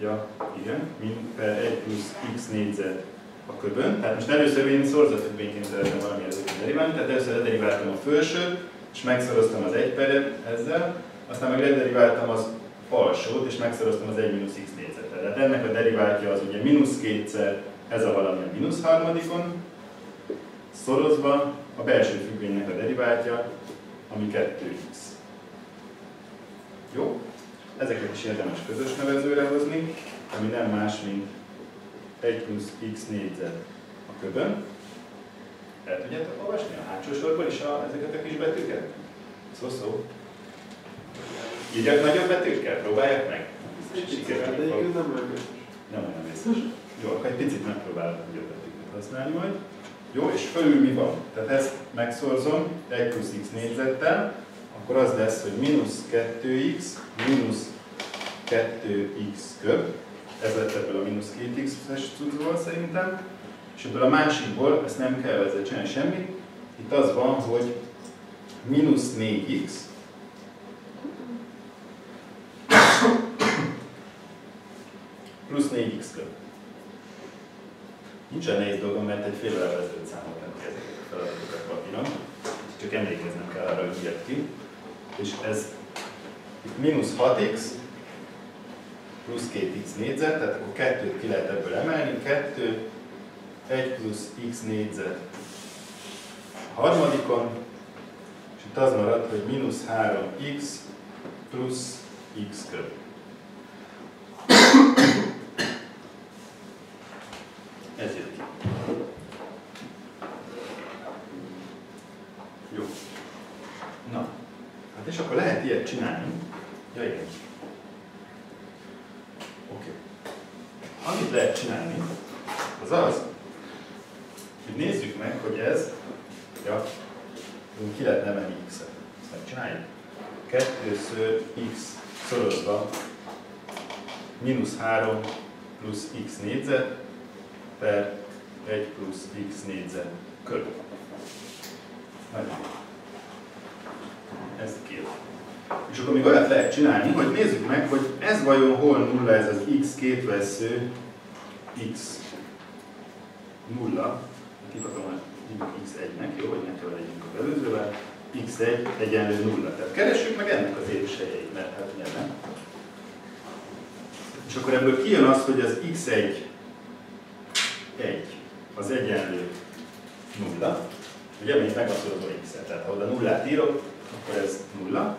ja, igen, min, per 1 plusz x négyzet a köbön. Tehát most először én szorzatöbbénként szeretném valami ezeket deriválni, tehát először deriváltam a felsőt, és megszoroztam az 1 peret ezzel, aztán meg lederiváltam az alsót, és megszoroztam az 1 mínusz x négyzetet. Tehát ennek a deriváltja az ugye mínusz kétszer, ez a valami a mínusz harmadikon, szorozva a belső függvénynek a deriváltja, ami 2x. Jó? Ezeket is érdemes közös nevezőre hozni, ami nem más, mint 1 plusz x négyzet a köbön. El tudjátok olvasni a hátsó sorban is a, ezeket a kis betűket? Szó-szó. Írjak nagyobb betűkkel? Próbálják meg? Olyan biztos. Nem olyan biztos. Jó, akkor egy picit megpróbálok nagyobb betűket használni majd. Jó, és fölül mi van? Tehát ezt megszorzom 1 plusz x négyzettel, akkor az lesz, hogy mínusz 2x, mínusz 2x köb, ez lett ebből a mínusz 2x-es cuccból szerintem, és ebből a másikból, ezt nem kell ezzel csinálni semmit, itt az van, hogy mínusz 4x, plusz 4x köb. Nincs olyan nehéz dolgom, mert egy fél órával ezelőtt számoltam ki ezeket a feladatokat papíron, csak emlékeznem kell arra, hogy ki. És ez itt mínusz 6x plusz 2x négyzet, tehát akkor kettőt ki lehet ebből emelni, 2, 1 plusz x négyzet a harmadikon, és itt az marad, hogy mínusz 3x plusz x köb. Ez jött ki. Jó. Na, hát és akkor lehet ilyet csinálni. Ja, igen. Oké. Amit lehet csinálni, az az, hogy nézzük meg, hogy ez, ja, ki lehet emelni x-et. Ezt megcsináljuk. Kettőször x szorozva mínusz 3 plusz x négyzet per 1 plusz x négyzet köb. Nagyon. Ez két. És akkor még olyat lehet csinálni, hogy nézzük meg, hogy ez vajon hol nulla ez az x két vesző x nulla. Hogy hívjuk x1-nek, jó, hogy ne legyünk az előzővel. x1 egyenlő nulla. Tehát keressük meg ennek az érős helyeit, mert hát ugye nem. És akkor ebből kijön az, hogy az x1 1 az egyenlő nulla. Ugye, mint megaszorozó x-et. Tehát ha oda nullát írok, akkor ez nulla.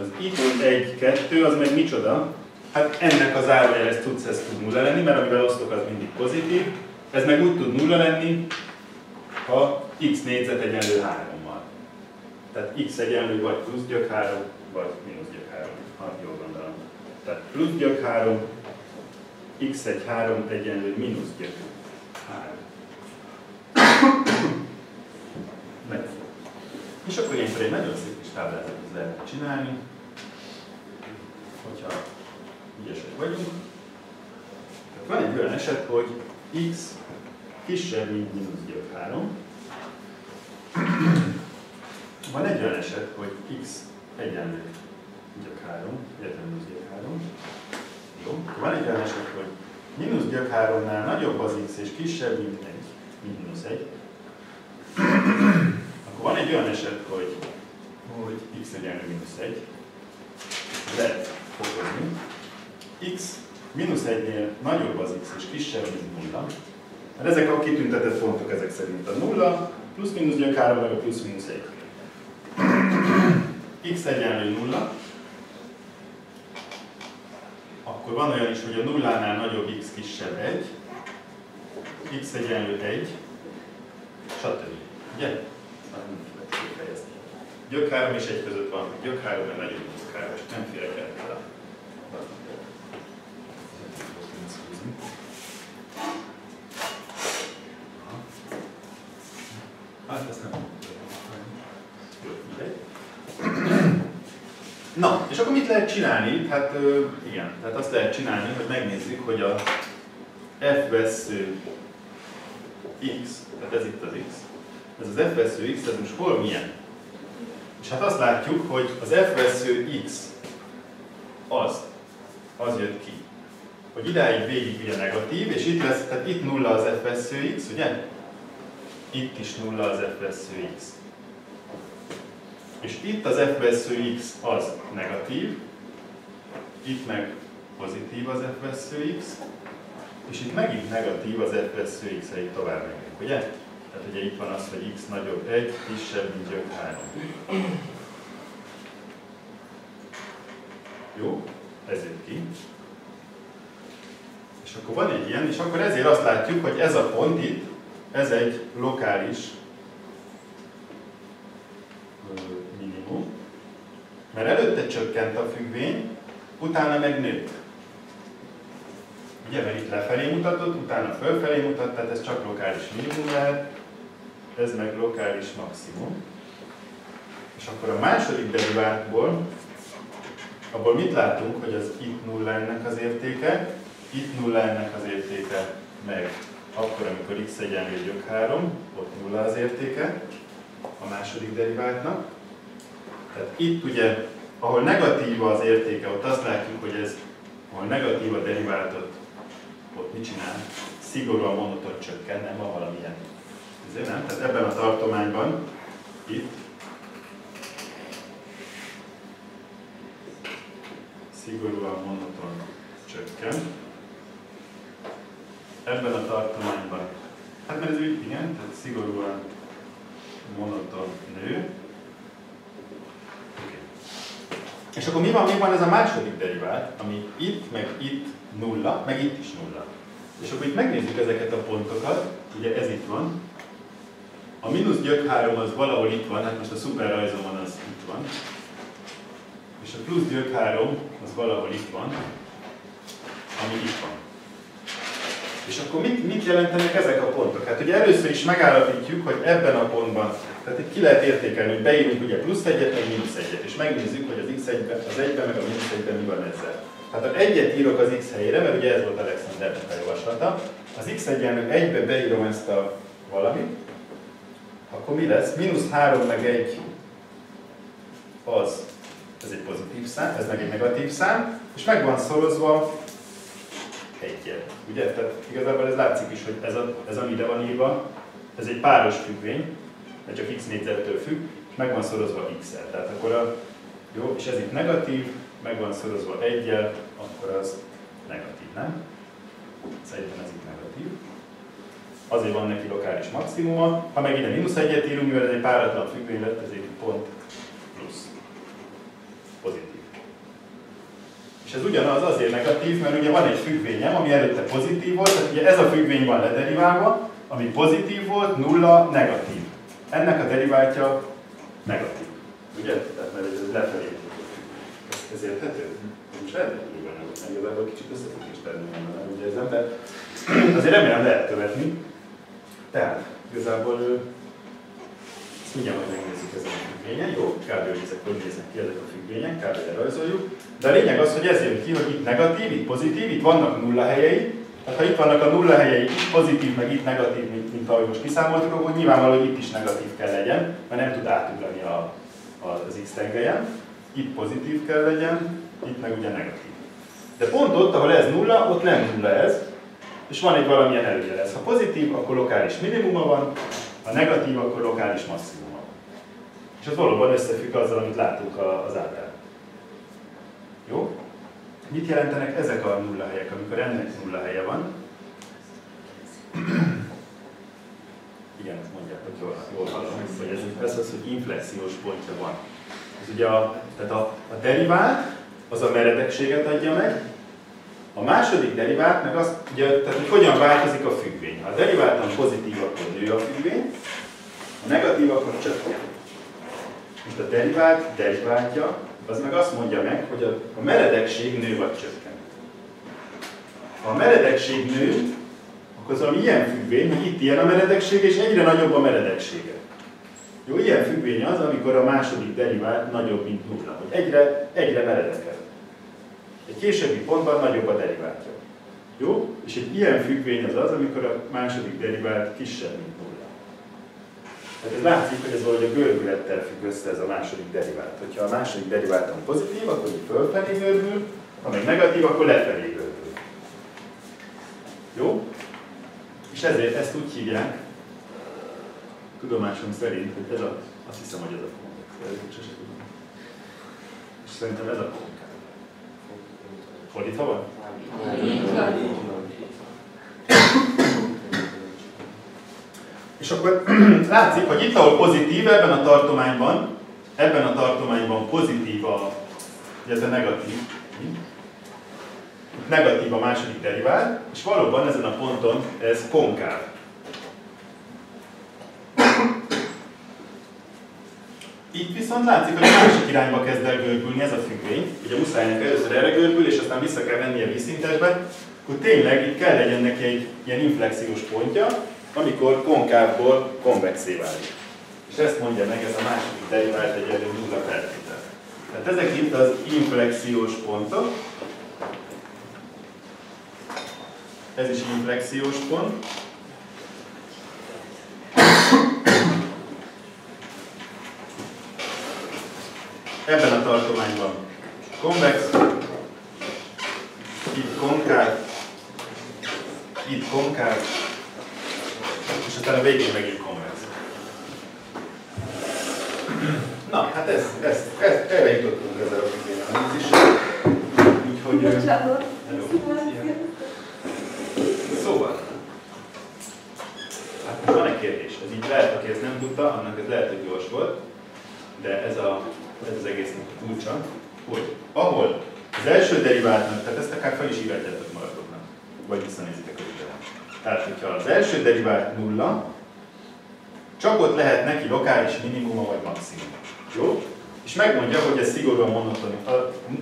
Az i 1, 2, az meg micsoda? Hát ennek az zárójel ez tudsz, ez tud nulla lenni, mert amivel osztok, az mindig pozitív. Ez meg úgy tud nulla lenni, ha x négyzet egyenlő 3-mal. Tehát x egyenlő vagy plusz gyök 3, vagy mínusz gyök 3, ha jól gondolom. Tehát plusz gyök 3, x1 3 egyenlő mínusz gyök 3. Meg. És akkor ilyenkor egy nagyon szép kis táblázatot lehet csinálni. Hogyha ügyesek vagyunk. Tehát van egy olyan eset, hogy x kisebb, mint mínusz gyök 3. Van egy olyan eset, hogy x egyenlő gyök 3, illetve mínusz gyök 3. Jó. Van egy olyan eset, hogy mínusz gyök 3-nál nagyobb az x és kisebb, mint 1, mint mínusz 1. Akkor van egy olyan eset, hogy, hogy x egyenlő mínusz 1. Lehet fokozni. x mínusz 1-nél nagyobb az x és kisebb, mint 0. Mert ezek a kitüntetett pontok ezek szerint a 0, plusz mínusz gyök 3, meg a plusz mínusz 1. x egyenlő 0, akkor van olyan is, hogy a nullánál nagyobb x kisebb 1, x egyenlő 1, stb. Ugye? Gyök 3 és 1 között van, gyök 3 mert nagyobb gyök 3, és nem félek el tőle. Hát ezt nem Na, és akkor mit lehet csinálni? Hát igen, tehát azt lehet csinálni, hogy megnézzük, hogy a f vesző x, tehát ez itt az x, ez az f vesző x, ez most hol milyen? És hát azt látjuk, hogy az f vesző x az, az jött ki, hogy idáig végig ugye negatív, és itt lesz, tehát itt nulla az f vesző x, ugye? Itt is nulla az f vesző x. És itt az f vesző x az negatív, itt meg pozitív az f vesző x, és itt megint negatív az f vesző x, ha itt tovább megyünk, ugye? Tehát ugye itt van az, hogy x nagyobb 1, kisebb, mint gyök 3. Jó? Ez jött ki. És akkor van egy ilyen, és akkor ezért azt látjuk, hogy ez a pont itt, ez egy lokális minimum, mert előtte csökkent a függvény, utána meg nőtt. Ugye, mert itt lefelé mutatott, utána fölfelé mutat, tehát ez csak lokális minimum lehet, ez meg lokális maximum. És akkor a második derivátból, abból mit látunk, hogy az itt nulla ennek az értéke, itt nulla ennek az értéke, meg akkor, amikor x egyenlő gyök 3, ott nulla az értéke a második deriváltnak. Tehát itt ugye, ahol negatív az értéke, ott azt látjuk, hogy ez, ahol negatív a deriváltot, ott mit csinál? Szigorúan monoton csökken, nem van valamilyen. Ezért nem? Tehát ebben a tartományban, itt, szigorúan monoton csökken. Ebben a tartományban, hát mert ez úgy, igen, tehát szigorúan monoton nő. És akkor mi van, még van ez a második derivát, ami itt, meg itt nulla, meg itt is nulla. És akkor itt megnézzük ezeket a pontokat, ugye ez itt van. A mínusz gyök 3 az valahol itt van, hát most a szuper rajzomon az itt van. És a plusz gyök 3 az valahol itt van, ami itt van. És akkor mit, mit jelentenek ezek a pontok? Hát ugye először is megállapítjuk, hogy ebben a pontban, tehát itt ki lehet értékelni, hogy beírunk ugye plusz egyet, meg mínusz egyet, és megnézzük, hogy az x egyben, az egyben, meg a mínusz egyben mi van ezzel. Hát ha egyet írok az x helyére, mert ugye ez volt Alexandernek a javaslata, az x egyenlő egybe beírom ezt a valamit, akkor mi lesz? Mínusz 3 meg 1 az, ez egy pozitív szám, ez meg egy negatív szám, és meg van szorozva egyet. Ugye? Tehát igazából ez látszik is, hogy ez, a, ez ami ide van írva, ez egy páros függvény, mert csak x négyzettől függ, és meg van szorozva x-el. Tehát akkor a, jó, és ez itt negatív, meg van szorozva egyel, akkor az negatív, nem? Szerintem ez itt negatív. Azért van neki lokális maximuma. Ha meg ide mínusz egyet írunk, mivel ez egy páratlan függvény lett, ezért pont plusz. Pozitív. És ez ugyanaz azért negatív, mert ugye van egy függvényem, ami előtte pozitív volt, tehát ugye ez a függvény van lederiválva, ami pozitív volt, nulla, negatív. Ennek a deriváltja negatív. Ugye? Tehát mert ez lefelé. Ez érthető? Most lehet, hogy igazából kicsit összefüggést tenni mert ugye ez ember. Azért remélem lehet követni. Tehát, igazából ezt mindjárt majd megnézzük ezen a függvényen, jó, kb. ezek hogy néznek ki ezek a függvények, kb. elrajzoljuk. De a lényeg az, hogy ez jön ki, hogy itt negatív, itt pozitív, itt vannak nulla helyei, tehát ha itt vannak a nulla helyei, itt pozitív, meg itt negatív, mint, mint ahogy most kiszámoltuk, akkor nyilvánvaló, hogy itt is negatív kell legyen, mert nem tud átugrani a, a, az x tengelyen. Itt pozitív kell legyen, itt meg ugye negatív. De pont ott, ahol ez nulla, ott nem nulla ez, és van egy valamilyen előjelez. Ha pozitív, akkor lokális minimuma van, ha negatív, akkor lokális maximuma van. És ez valóban összefügg azzal, amit látunk az ábrán. Jó? Mit jelentenek ezek a nulla helyek, amikor ennek nulla helye van? Igen, ezt mondják, hogy jól, jól hallom, hogy ez, ez az, hogy inflexiós pontja van. Ez ugye a, tehát a, a derivált, az a meredekséget adja meg, a második derivát meg az, ugye, tehát hogy hogyan változik a függvény. Ha a deriváltan pozitív, akkor nő a függvény, ha negatív, akkor csökken. Most a derivált deriváltja, az meg azt mondja meg, hogy a, a meredekség nő vagy csökken. Ha a meredekség nő, akkor az valami ilyen függvény, hogy itt ilyen a meredekség, és egyre nagyobb a meredeksége. Jó, ilyen függvény az, amikor a második derivált nagyobb, mint nulla, hogy egyre, egyre meredekebb. Egy későbbi pontban nagyobb a deriváltja. Jó? És egy ilyen függvény az az, amikor a második derivált kisebb, mint nulla. Tehát ez látszik, hogy ez valahogy a görbülettel függ össze ez a második derivált. Hogyha a második derivált pozitív, akkor így fölfelé görbül, ha meg negatív, akkor lefelé görbül. Jó? És ezért ezt úgy hívják, tudomásom szerint, hogy ez a, azt hiszem, hogy ez a konvex. És szerintem ez a konvex. Fordítva van? És akkor látszik, hogy itt, ahol pozitív, ebben a tartományban, ebben a tartományban pozitív a, illetve negatív, negatív a második derivál, és valóban ezen a ponton ez konkáv. Itt viszont látszik, hogy a másik irányba kezd el görbülni ez a függvény. Ugye muszájnak először erre görbül, és aztán vissza kell venni a vízszintesbe, akkor tényleg itt kell legyen neki egy ilyen inflexiós pontja, amikor konkávból konvexé válik. És ezt mondja meg ez a második derivált egyenlő nulla per Tehát ezek itt az inflexiós pontok. Ez is inflexiós pont. Ebben a tartományban. Konvex, itt konkáv, itt konkáv, és aztán a végén megint konvex. Na, hát ez, ez, ez, erre jutottunk ezzel a fizikális Úgyhogy... Szóval, hát van egy kérdés. Ez így lehet, aki ezt nem tudta, annak ez lehet, hogy gyors volt, de ez a ez az egésznek a kulcsa, hogy ahol az első deriváltnak, tehát ezt akár fel is írhatjátok magatoknak, vagy visszanézitek a videót. Tehát, hogyha az első derivált nulla, csak ott lehet neki lokális minimuma vagy maximum. Jó? És megmondja, hogy ez szigorúan monoton,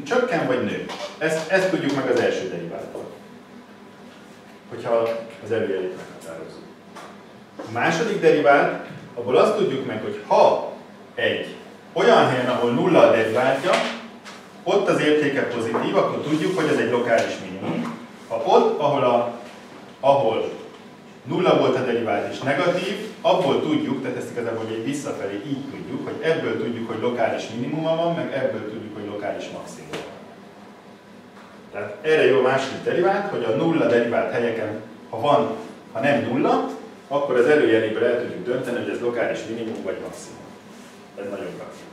csökken vagy nő. Ezt, ezt tudjuk meg az első deriváltól. Hogyha az előjelét meghatározzuk. A második derivált, abból azt tudjuk meg, hogy ha egy olyan helyen, ahol nulla a deriváltja, ott az értéke pozitív, akkor tudjuk, hogy ez egy lokális minimum. Ha ott, ahol, a, ahol nulla volt a derivált és negatív, abból tudjuk, tehát ezt igazából egy visszafelé így tudjuk, hogy ebből tudjuk, hogy lokális minimuma van, meg ebből tudjuk, hogy lokális maximum van. Tehát erre jó a második derivált, hogy a nulla derivált helyeken, ha van, ha nem nulla, akkor az előjeléből el tudjuk dönteni, hogy ez lokális minimum vagy maximum. Ez nagyon praktikus.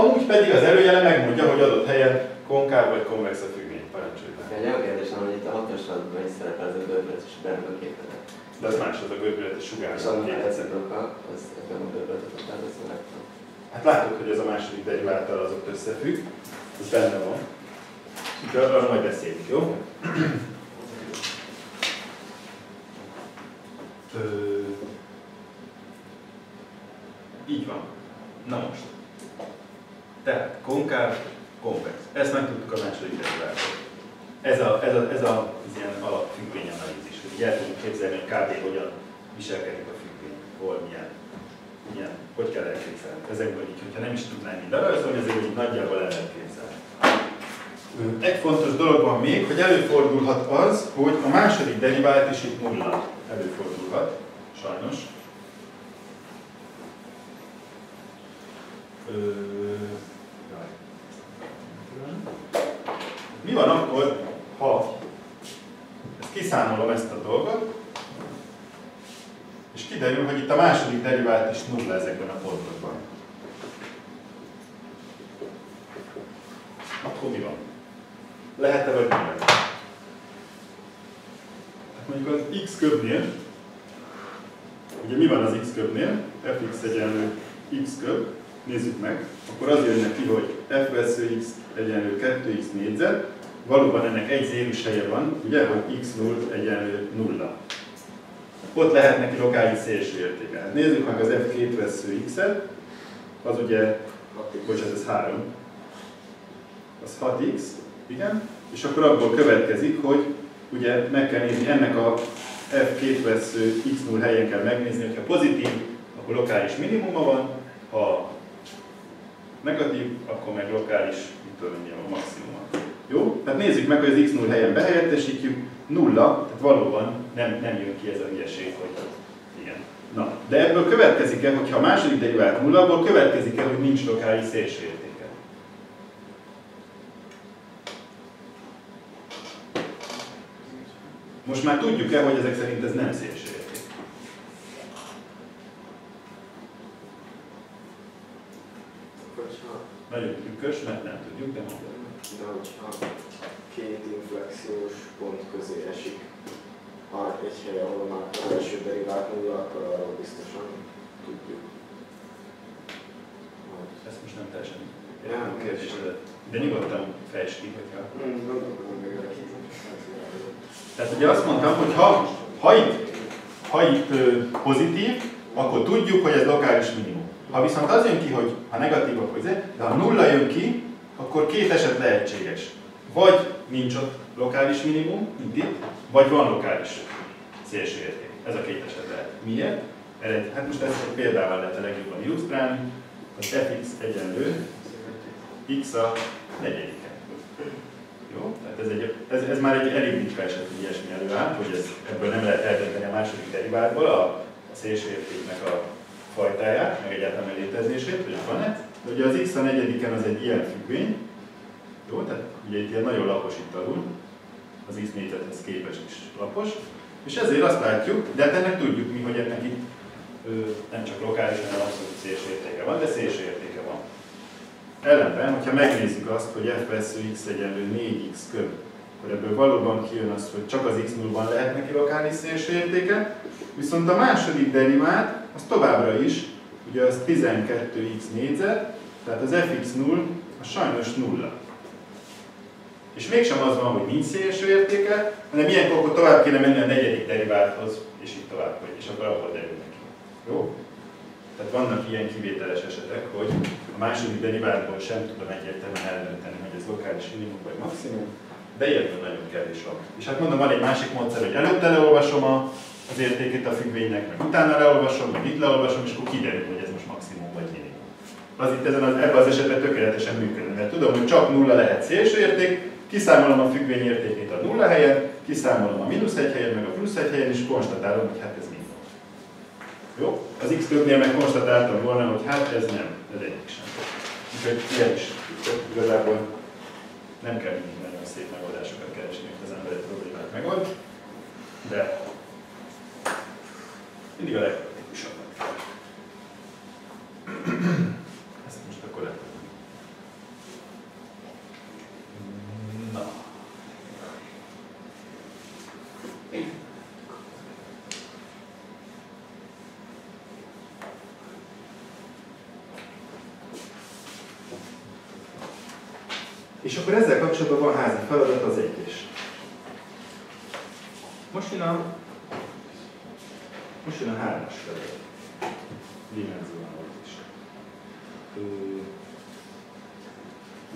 Amúgy pedig az előjele megmondja, hogy adott helyen konkáv vagy konvex a függvény. Parancsolj meg. Egy olyan kérdésem, hogy itt a hatoslatban is szerepel ez a görbületes képede. De az más, az a görbületes sugár. És annak a reciproka, az ebben a azt megtam. Hát látod, hogy ez a második deriváltal azok összefügg, ez benne van. Úgyhogy arra majd beszélünk, jó? Így van. Na most. Tehát konkáv, konvex. Ezt megtudtuk a második deriváltól. Ez a, ez a, ez a ez ilyen alapfüggvény analízis, hogy el tudjuk képzelni, hogy kb. hogyan viselkedik a függvény, hol milyen ilyen, hogy kell elképzelni. Ezekből így, hogyha nem is tudnánk így lerajzolni, ezért így nagyjából el lehet képzelni. Egy fontos dolog van még, hogy előfordulhat az, hogy a második derivált is itt nulla előfordulhat, sajnos. Ö, Mi van akkor, ha ezt kiszámolom ezt a dolgot, és kiderül, hogy itt a második derivált is nulla ezekben a pontokban. Akkor mi van? Lehet-e vagy nem lehet? Hát mondjuk az x köbnél, ugye mi van az x köbnél? fx egyenlő x köb, nézzük meg, akkor az jön neki, hogy f vesző x egyenlő 2x négyzet, valóban ennek egy zérus helye van, ugye, hogy x0 egyenlő 0. Ott lehet neki lokális szélső értéke. Hát nézzük meg az f2 vesző x-et, az ugye, bocsánat, ez 3, az 6x, igen, és akkor abból következik, hogy ugye meg kell nézni ennek a f2 vesző x0 helyen kell megnézni, hogyha pozitív, akkor lokális minimuma van, ha negatív, akkor meg lokális, mit tudom a maximuma. Jó? Tehát nézzük meg, hogy az x0 helyen behelyettesítjük, nulla, tehát valóban nem, nem jön ki ez a hülyeség, hogy igen. Na, de ebből következik-e, hogyha a második derivált nulla, abból következik-e, hogy nincs lokális szélső? Most már tudjuk-e, hogy ezek szerint ez nem szélső érték? Nagyon trükkös, mert nem tudjuk, de mondom. De hogyha két inflexiós pont közé esik, ha egy hely, ahol már az első derivált nulla, akkor arról biztosan tudjuk. Hogy- Ezt most nem teljesen értem a kérdésedet. De nyugodtan fejtsd ki, hogyha... Hmm, Tehát ugye azt mondtam, hogy ha, ha itt, ha itt pozitív, akkor tudjuk, hogy ez lokális minimum. Ha viszont az jön ki, hogy ha negatív, akkor de ha nulla jön ki, akkor két eset lehetséges. Vagy nincs ott lokális minimum, mint itt, vagy van lokális szélső érték. Ez a két eset lehet. Miért? Ered, hát most ezt egy példával lehet a legjobban illusztrálni. Az fx egyenlő x a negyedike. Jó? Tehát ez, egy, ez, ez már egy elég ritka eset, hogy ilyesmi előáll, hogy ez, ebből nem lehet eldönteni a második deriváltból a, a szélső értéknek a fajtáját, meg egyáltalán létezését, hogy van-e. De ugye az x a negyediken az egy ilyen függvény, jó? Tehát ugye itt ilyen nagyon lapos itt alul, az x négyzethez képest is lapos, és ezért azt látjuk, de hát ennek tudjuk mi, hogy ennek itt nem csak lokális, hanem abszolút szélső értéke van, de szélső értéke van. Ellenben, hogyha megnézzük azt, hogy f vesző x egyenlő 4x köb, akkor ebből valóban kijön az, hogy csak az x0-ban lehet neki lokális szélső értéke, viszont a második derivált az továbbra is, ugye az 12x négyzet, tehát az fx0 az sajnos nulla. És mégsem az van, hogy nincs szélső értéke, hanem ilyenkor akkor tovább kéne menni a negyedik deriválthoz, és így tovább, hogy és akkor abból derül neki. Jó? Tehát vannak ilyen kivételes esetek, hogy a második deriváltból sem tudom egyértelműen eldönteni, hogy ez lokális minimum vagy maximum, de ilyenből nagyon kevés van. És hát mondom, van egy másik módszer, hogy előtte leolvasom a, az értékét a függvénynek, meg utána leolvasom, meg itt leolvasom, és akkor kiderül, hogy ez most maximum vagy minimum. Az itt ezen az, ebben az esetben tökéletesen működne, mert tudom, hogy csak nulla lehet szélső érték, kiszámolom a függvény értékét a nulla helyen, kiszámolom a mínusz egy helyen, meg a plusz egy helyen, és konstatálom, hogy hát ez mi. Jó? Az x többnél meg konstatáltam volna, hogy hát ez nem, ez egyik sem. Úgyhogy ilyen is igazából nem kell mindig nagyon szép megoldásokat keresni, hogy az ember egy problémát megold, de mindig a legpratikusabbat kell. Ezt most akkor le. Na. És akkor ezzel kapcsolatban van házi feladat az egyes. Most jön a, most jön a hármas feladat. Dimensionális. Ö,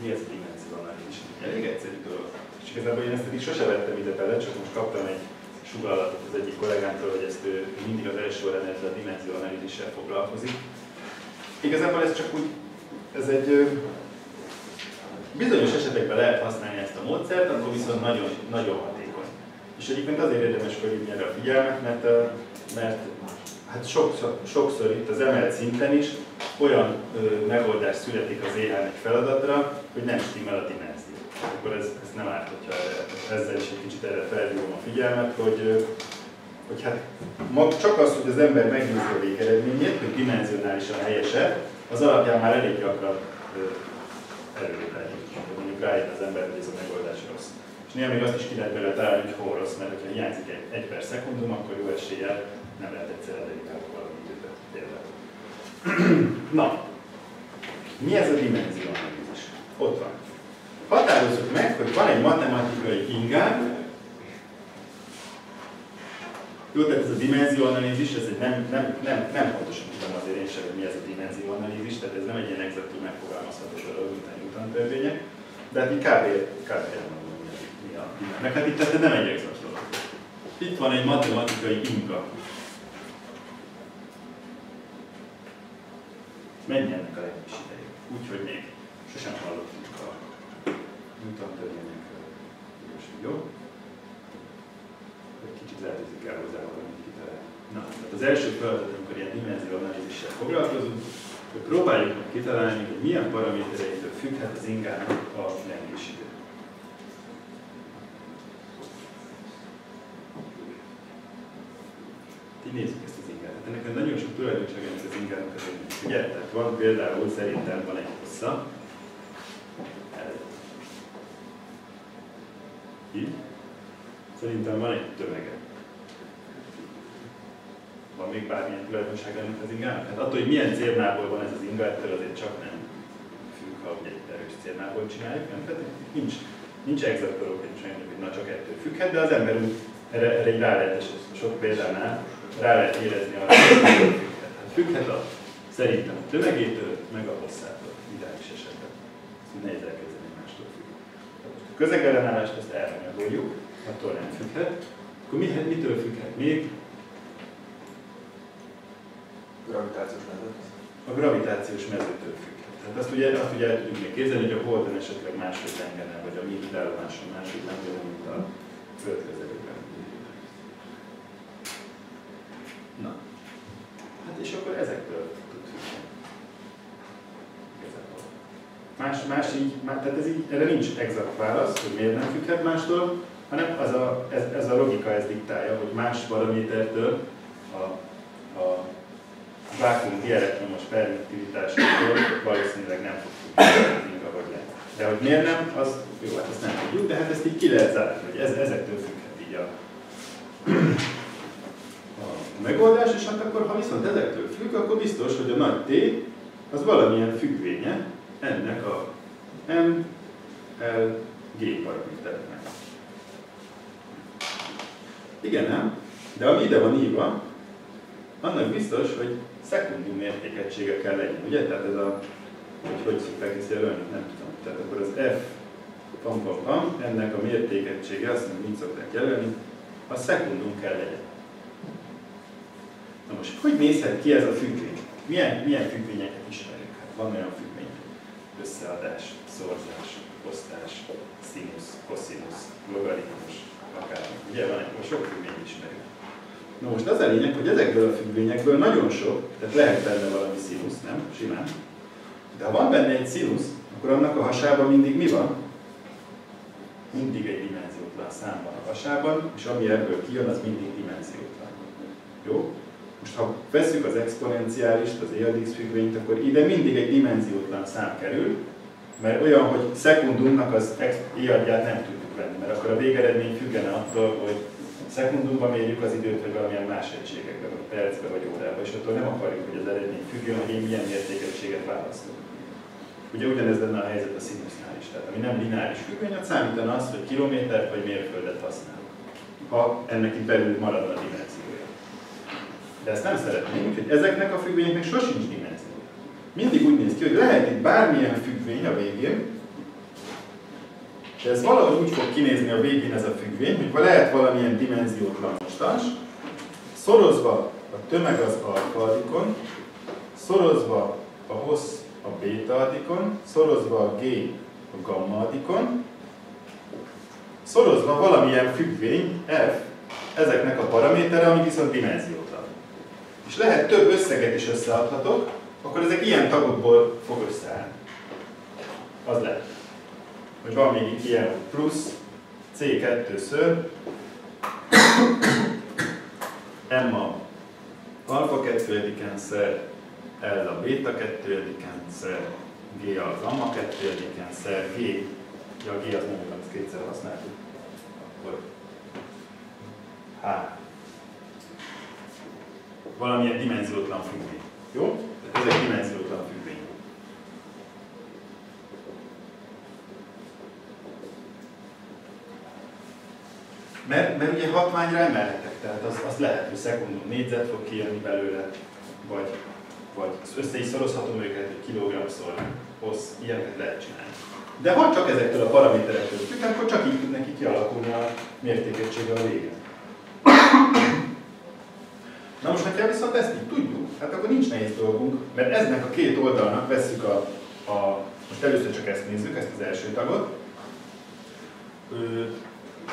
Mi ez a dimensionális? Elég egyszerű dolog. És igazából én ezt eddig sose vettem ide bele, csak most kaptam egy sugallatot az egyik kollégámtól, hogy ezt ő mindig az első órán ezzel a dimensionálisissel foglalkozik. igazából ez csak úgy, ez egy ö, bizonyos esetekben lehet használni ezt a módszert, akkor viszont nagyon, nagyon hatékony. És egyébként azért érdemes felhívni erre a figyelmet, mert, ö, mert hát sokszor, sokszor itt az emelt szinten is olyan ö, megoldás születik az éhen egy feladatra, hogy nem stimmel a dimenzió. Akkor ez, ez nem árt, hogyha ezzel is egy kicsit erre felhívom a figyelmet, hogy, hogy hát mag, csak az, hogy az ember megnézi a végeredményét, hogy dimenzionálisan helyese, az alapján már elég gyakran ö, előre hogy mondjuk rájön az ember, hogy ez a megoldás rossz. És néha még azt is ki lehet belőle találni, hogy hol rossz, mert ha hiányzik egy, egy per szekundum, akkor jó eséllyel nem lehet egyszerre dedikálni. Na, mi ez a dimenzióanalízis? Ott van. Határozzuk meg, hogy van egy matematikai ingánk, jó, tehát ez a dimenzióanalízis, ez egy nem, nem, nem, nem pontosan tudom azért én sem, hogy mi ez a dimenzióanalízis, tehát ez nem egy ilyen exaktúr megfogalmazható dolog, mint a Newton törvények, de hát így kb. kb. elmondom, mi a. Meg hát itt tehát nem egy exakt dolog. Itt van egy matematikai inga. Mennyi ennek a legkis ideig? Úgyhogy még sosem hallottunk a Newton törvényekről. Jó? egy kicsit lehetőzik el hozzá valamit kitalálni. Na, tehát az első feladat, amikor ilyen dimenzióanalízissel foglalkozunk, hogy próbáljuk meg kitalálni, hogy milyen paramétereitől függhet az ingának a lengésidő. Ti nézzük ezt az ingát. Hát ennek nagyon sok tulajdonság ennek az ingának az Ugye? Tehát van például szerintem van egy hossza. Így. Szerintem van egy tömege. Van még bármilyen tulajdonság ennek az ingának? Hát attól, hogy milyen célnából van ez az inga, ettől azért csak nem függ, ha ugye egy erős célnából csináljuk, nem? Tehát nincs, nincs exakt dolog, hogy nincs hogy na csak ettől függhet, de az ember úgy erre, erre így rá lehet, és sok példánál rá lehet érezni arra, hogy függhet. Hát függhet a, szerintem a tömegétől, meg a hosszától, ideális esetben. Ezt nehéz elkezdeni mástól függ. A közegellenállást ezt elhanyagoljuk, attól nem függhet. Akkor mi, mitől függhet még? Gravitációs mezőt. A gravitációs mezőtől függhet. Tehát azt ugye, azt ugye el tudjuk még képzelni, hogy a Holdon esetleg máshogy lengene, vagy a mi időállomáson máshogy lengene, mint a Föld közelében. Na. Hát és akkor ezektől tud függeni. Igazából. Más, más így, tehát ez így, erre nincs exakt válasz, hogy miért nem függhet mástól, hanem az a, ez, ez a logika ez diktálja, hogy más paramétertől a, a vákum dielektromos permittivitásától valószínűleg nem fog függni, vagy le. De hogy miért nem, az jó, hát ezt nem tudjuk, de hát ezt így ki lehet zárni, hogy ez, ezektől függhet így a, a megoldás, és hát akkor, ha viszont ezektől függ, akkor biztos, hogy a nagy T az valamilyen függvénye ennek a M, L, G paramétereknek. Igen, nem? De ami ide van írva, annak biztos, hogy szekundum mértékegysége kell legyen, ugye? Tehát ez a, hogy hogy szokták ezt jelölni, nem tudom. Tehát akkor az F pam, pam, pam, ennek a mértékegysége, azt mondom, mit szokták jelölni, a szekundum kell legyen. Na most, hogy nézhet ki ez a függvény? Milyen, milyen függvényeket ismerünk? Hát van olyan függvény, összeadás, szorzás, osztás, színusz, koszinusz, logaritmus, akármi. Ugye van egy sok függvényt ismerünk. Na most az a lényeg, hogy ezekből a függvényekből nagyon sok, tehát lehet benne valami színusz, nem? Simán. De ha van benne egy színusz, akkor annak a hasában mindig mi van? Mindig egy dimenziótlan szám van a hasában, és ami ebből kijön, az mindig dimenziótlan. Jó? Most ha veszük az exponenciálist, az EADX függvényt, akkor ide mindig egy dimenziótlan szám kerül, mert olyan, hogy szekundumnak az EAD-ját nem tudjuk venni, mert akkor a végeredmény függene attól, hogy szekundumban mérjük az időt, vagy valamilyen más egységekben, vagy percbe, vagy órába, és attól nem akarjuk, hogy az eredmény függjön, hogy én milyen mértékegységet választok. Ugye ugyanez lenne a helyzet a színusznál is. Tehát ami nem lineáris függvény, az számítana azt, hogy kilométert vagy mérföldet használok. Ha ennek itt belül maradna a dimenziója. De ezt nem szeretnénk, hogy ezeknek a függvényeknek sosincs dimenzió. Mindig úgy néz ki, hogy lehet itt bármilyen függvény a végén, de ez valahogy úgy fog kinézni a végén ez a függvény, hogy lehet valamilyen dimenziótlan mostans, szorozva a tömeg az alfaldikon, szorozva a hossz a béta adikon, szorozva a g a gamma adikon, szorozva valamilyen függvény f, ezeknek a paramétere, ami viszont dimenziótlan. És lehet több összeget is összeadhatok, akkor ezek ilyen tagokból fog összeállni. Az lehet. Hogy van még itt ilyen plusz C2-ször M a alfa 2 szer, L a beta 2 szer, G a gamma 2 szer, G, ja G az nem igaz, kétszer használtuk. Akkor H. Valamilyen dimenziótlan függvény. Jó? Tehát egy dimenziótlan függvény. Mert, mert ugye hatványra emelhetek, tehát az, az lehet, hogy szekundum négyzet fog kijönni belőle, vagy, vagy össze is szorozhatom őket, hogy kilogrammszor hossz, ilyeneket lehet csinálni. De ha csak ezektől a paraméterektől függ, akkor csak így tud neki kialakulni a mértékegysége a végén. Na most, ha viszont ezt így tudjuk, hát akkor nincs nehéz dolgunk, mert eznek a két oldalnak veszük a, a most először csak ezt nézzük, ezt az első tagot,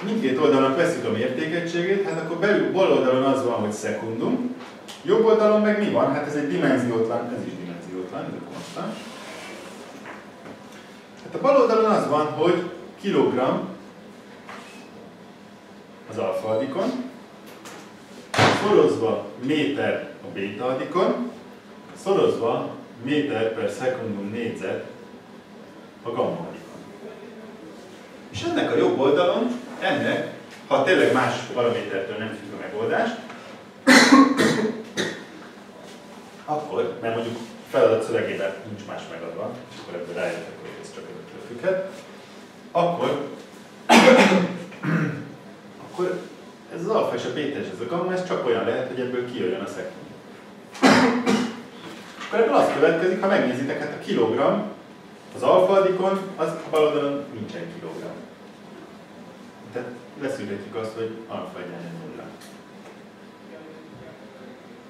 mindkét oldalon veszük a mértékegységét, hát akkor belül bal oldalon az van, hogy szekundum, jobb oldalon meg mi van? Hát ez egy dimenziótlan, ez is dimenziótlan, ez a konstant. Hát a bal oldalon az van, hogy kilogramm az alfa adikon, szorozva méter a béta adikon, szorozva méter per szekundum négyzet a gamma adikon. És ennek a jobb oldalon ennek, ha tényleg más paramétertől nem függ a megoldás, akkor, mert mondjuk feladat szövegében nincs más megadva, és akkor ebből rájöttek, hogy ez csak ebből függhet, akkor, ez az alfa és a béta és ez a ez csak olyan lehet, hogy ebből kijöjjön a szekund. És akkor ebből az következik, ha megnézitek, hát a kilogramm az alfa adikon, az a bal oldalon nincsen kilogramm. Tehát leszűrhetjük azt, hogy alfa egyenlő nulla.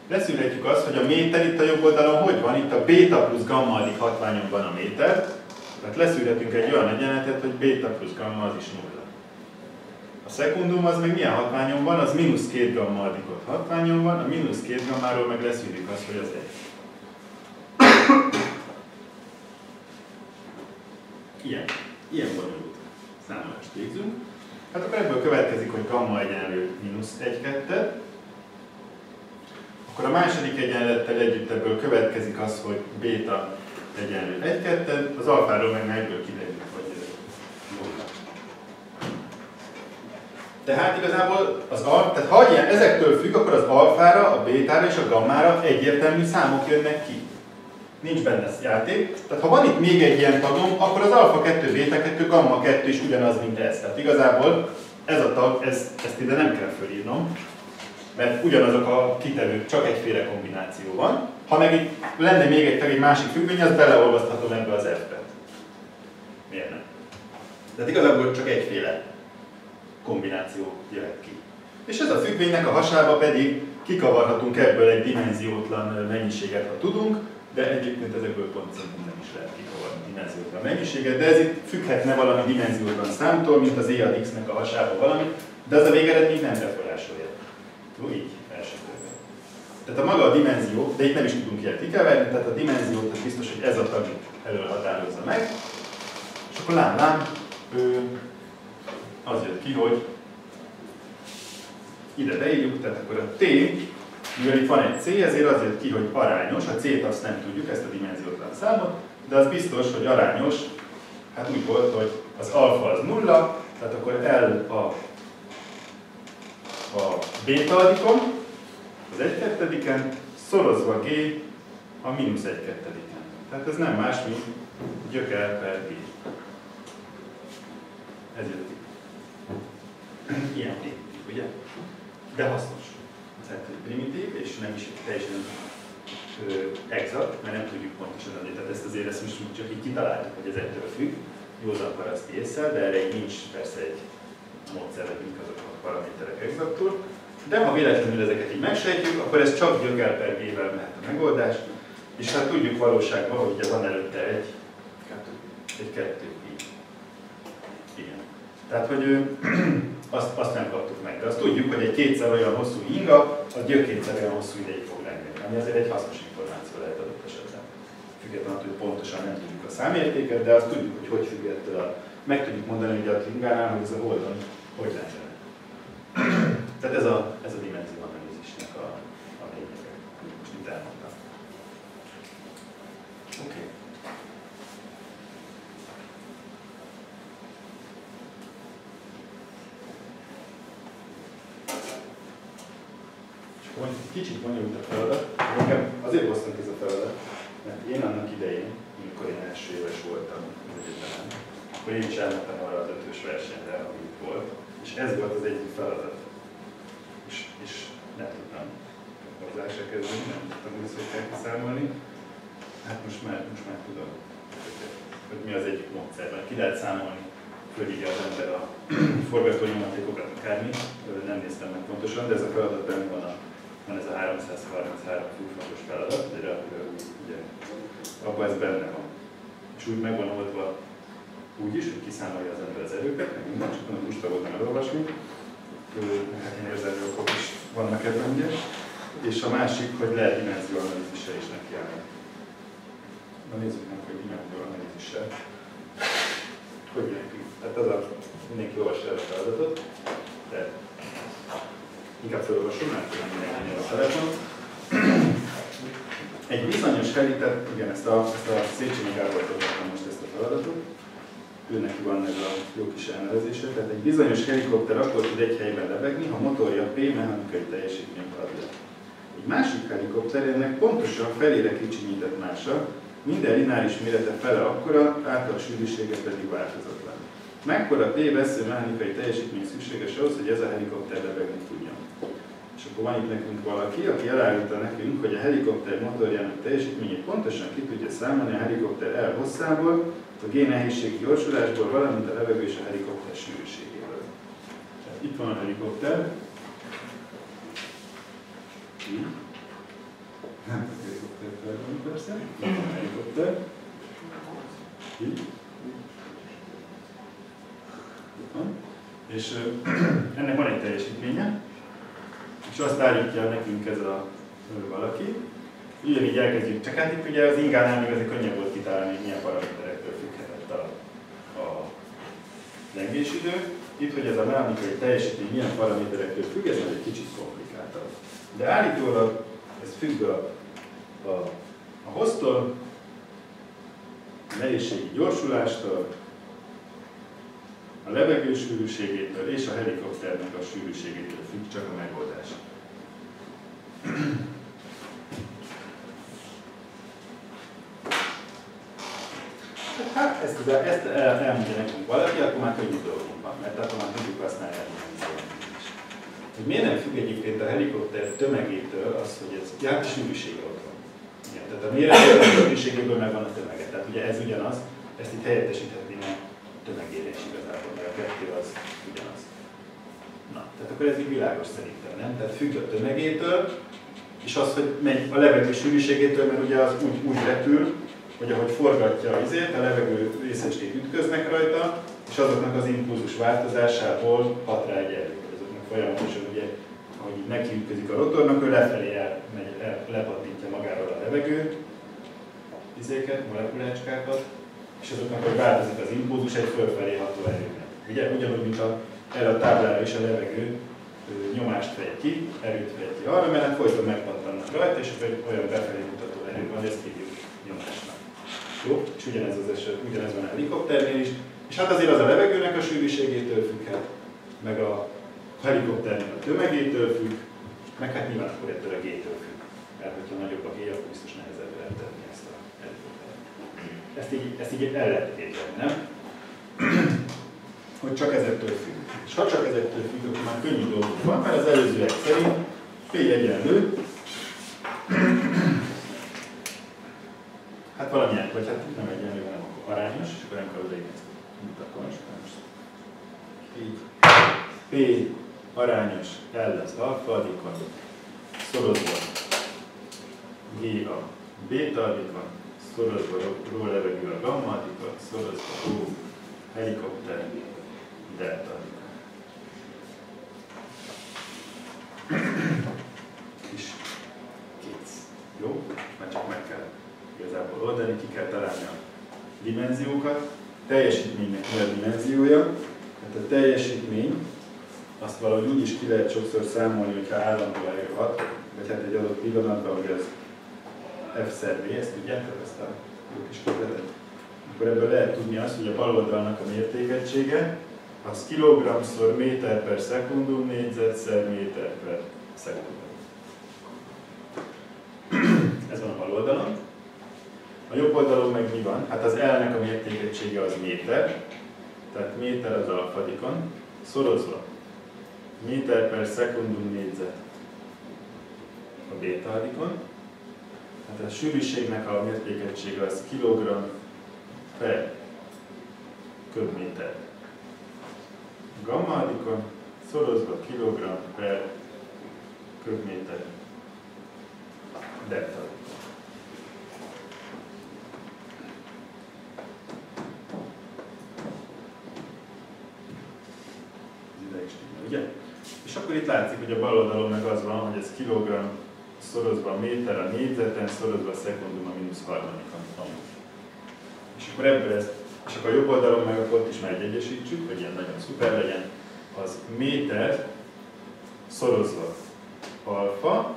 Leszűrhetjük azt, hogy a méter itt a jobb oldalon hogy van? Itt a beta plusz gamma adik hatványon van a méter. Tehát leszűrhetünk egy olyan egyenletet, hogy beta plusz gamma az is nulla. A szekundum az meg milyen hatványon van? Az mínusz két gamma adikot hatványon van, a mínusz két gammáról meg leszűrjük azt, hogy az egy. Ilyen. Ilyen bonyolult számolást végzünk. Hát akkor ebből következik, hogy gamma egyenlő mínusz 1 2 Akkor a második egyenlettel együtt ebből következik az, hogy béta egyenlő 1 2 az alfáról meg egyből kiderül, hogy nulla. Tehát igazából az al, tehát ha ilyen, ezektől függ, akkor az alfára, a bétára és a gammára egyértelmű számok jönnek ki. Nincs benne játék. Tehát ha van itt még egy ilyen tagom, akkor az alfa 2, beta 2, gamma 2 is ugyanaz, mint ez. Tehát igazából ez a tag, ez, ezt ide nem kell fölírnom, mert ugyanazok a kitevők, csak egyféle kombináció van. Ha meg itt lenne még egy tag, egy másik függvény, az beleolvaszthatom ebbe az F-be. Miért nem? Tehát igazából csak egyféle kombináció jöhet ki. És ez a függvénynek a hasába pedig kikavarhatunk ebből egy dimenziótlan mennyiséget, ha tudunk, de egyébként ezekből pont szerintem nem is lehet kikavarni dimenziótlan mennyiséget, de ez itt függhetne valami dimenziótlan számtól, mint az e x-nek a hasába valami, de az a végeredmény nem befolyásolja. Jó, így, első körben. Tehát a maga a dimenzió, de itt nem is tudunk ilyet kikeverni, tehát a dimenziót az biztos, hogy ez a tag elől határozza meg, és akkor lám, lám, az jött ki, hogy ide beírjuk, tehát akkor a t mivel itt van egy C, ezért az jött ki, hogy arányos, a C-t azt nem tudjuk, ezt a dimenziótlan számot, de az biztos, hogy arányos, hát úgy volt, hogy az alfa az nulla, tehát akkor L a, a beta adikon, az 1 kettediken, szorozva G a mínusz 1 kettediken. Tehát ez nem más, mint gyöker per G. Ez jött ki. Ilyen ugye? De hasznos tehát primitív, és nem is teljesen exakt, mert nem tudjuk pontosan adni. Tehát ezt azért ezt most csak így kitaláltuk, hogy ez ettől függ, józan paraszt észre, de erre így nincs persze egy módszer, hogy mik azok a paraméterek exaktul. De ha véletlenül ezeket így megsejtjük, akkor ez csak gyöngel per G-vel mehet a megoldás, És hát tudjuk valóságban, hogy ugye van előtte egy, Kettő. egy kettő, így. Igen. Tehát, hogy azt, azt nem kaptuk meg. De azt tudjuk, hogy egy kétszer olyan hosszú inga, az gyökétszer olyan hosszú ideig fog lenni. Ami azért egy hasznos információ lehet adott esetben. Függetlenül, hogy pontosan nem tudjuk a számértéket, de azt tudjuk, hogy hogy függ a, meg tudjuk mondani, hogy a ingánál, hogy ez a holdon hogy lenne. Tehát ez a, ez a dimenzió analízisnek a, a lényege. Most itt elmondtam. Oké. Okay. És akkor mondjuk egy kicsit bonyolult a feladat. Nekem azért hoztam ez a feladat, mert én annak idején, amikor én első éves voltam az egyetemen, akkor én is elmentem arra az ötös versenyre, ami itt volt, és ez volt az egyik feladat. És, és nem tudtam hozzá se kezdeni, nem tudtam, hogy ezt hogy kell kiszámolni. Hát most már, most már tudom, hogy, hogy mi az egyik módszerben. Ki lehet számolni, fölhívja az ember a forgatónyomatékokat, akármi, nem néztem meg pontosan, de ez a feladat benne van, a, van ez a 333 főfontos feladat, de ugye, abban ez benne van. És úgy meg van oldva úgy is, hogy kiszámolja az ember az erőket, meg minden, csak nagyon lusta voltam elolvasni. Hát én érzelmi okok is vannak ebben, ugye. És a másik, hogy lehet dimenzió analízisre is nekiállni. Na nézzük meg, hogy dimenzió analízissel. Hogy jön ki? Tehát az a, mindenki olvassa el a feladatot, de inkább felolvasom, mert tudom mindenki a telefon. Egy bizonyos felített, igen, ezt a, ezt a Széchenyi Gábor most ezt a feladatot, őnek van ez a jó kis elnevezése, tehát egy bizonyos helikopter akkor tud egy helyben lebegni, ha motorja P mechanikai teljesítményt ad le. Egy másik helikopter ennek pontosan felére kicsinyített mása, minden lineáris mérete fele akkora, által sűrűsége pedig változatlan. Mekkora P vesző mechanikai teljesítmény szükséges ahhoz, hogy ez a helikopter lebegni tudjon. És akkor van itt nekünk valaki, aki elárulta nekünk, hogy a helikopter motorjának teljesítményét pontosan ki tudja számolni a helikopter L hosszából, a G nehézségi gyorsulásból, valamint a levegő és a helikopter sűrűségéből. Tehát itt van a helikopter. Nem a helikopter felvenni persze. Itt van a helikopter. Így. Itt van. És ennek van egy teljesítménye, és azt állítja nekünk ez a valaki, ugyanígy elkezdjük. Csak hát itt ugye az ingánál még azért könnyebb volt kitalálni, hogy milyen paraméterektől függhetett a, a lengésidő. Itt, hogy ez a mechanikai teljesítmény milyen paraméterektől függ, ez egy kicsit komplikáltabb. De állítólag ez függ a, a, a hoztól, nehézségi gyorsulástól, a levegő sűrűségétől és a helikopternek a sűrűségétől függ csak a megoldás. Hát ezt, de ezt el, elmondja nekünk valaki, akkor már könnyű dolgunk van, mert akkor már tudjuk használni hogy miért nem függ egyébként a helikopter tömegétől az, hogy ez, ja, a sűrűsége ott van. Igen, tehát a méretből a sűrűségéből megvan a tömege. Tehát ugye ez ugyanaz, ezt itt helyettesíthetném a tömegére is igazából, mert a kettő az ugyanaz. Na, tehát akkor ez így világos szerintem, nem? Tehát függ a tömegétől, és az, hogy megy a levegő sűrűségétől, mert ugye az úgy, úgy repül, hogy ahogy forgatja az izét, a levegő részecskék ütköznek rajta, és azoknak az impulzus változásából hat rá egy erő. Azoknak folyamatosan ugye, ahogy neki ütközik a rotornak, ő lefelé el, megy, el, lepattintja magáról a levegő izéket, molekulácskákat, és azoknak, hogy változik az impulzus, egy fölfelé ható erőnek. Ugye ugyanúgy, mint a, erre a táblára is a levegő nyomást vegy ki, erőt vegy ki arra, mert hát folyton megpattannak rajta, és olyan befelé mutató erő van, ezt hívjuk nyomásnak. Jó? És ugyanez az eset, ugyanez van a helikopternél is. És hát azért az a levegőnek a sűrűségétől függhet, meg a helikopternek a tömegétől függ, meg hát nyilván akkor ettől a G-től függ. Mert hogyha nagyobb a G, akkor biztos nehezebb lehet tenni ezt a helikoptert. Ezt így, ezt így el lehet képzelni, nem? Hogy csak ezektől függ. És ha csak ezektől függ, akkor már könnyű dolgunk van, mert az előzőek szerint P egyenlő Hát valamilyen, vagy hát nem egyenlő, hanem akkor arányos, és akkor nem kell odaírni ezt mutatom most. Így. P arányos L az alfa, addig van szorozva G a béta adika, szorozva ró levegő a gamma adika, szorozva ró helikopter, delta. Kis kész. Jó? Mert csak meg kell igazából oldani, ki kell találni a dimenziókat. Teljesítménynek mi a dimenziója? Hát a teljesítmény azt valahogy úgy is ki lehet sokszor számolni, hogyha állandó eljöhet, vagy hát egy adott pillanatban, hogy az F szer V, ezt tudjátok, ezt a jó kis képletet? Akkor ebből lehet tudni azt, hogy a bal oldalnak a mértékegysége az kilogramszor méter per szekundum, négyzetszer méter per szekundum. Ez van a bal oldalon. A jobb oldalon meg mi van? Hát az L-nek a mértékegysége az méter, tehát méter az alfadikon, szorozva méter per szekundum négyzet a bétadikon. Hát a sűrűségnek a mértékegysége az kilogramm per köbméter. Gammadikon szorozva kilogramm per köbméter delta. ugye? És akkor itt látszik, hogy a bal oldalon meg az van, hogy ez kilogramm szorozva a méter a négyzeten, szorozva a szekundum a mínusz harmadikon. És akkor ebből ez, és akkor a jobb oldalon meg akkor ott is megegyesítsük, hogy ilyen nagyon szuper legyen, az méter szorozva alfa,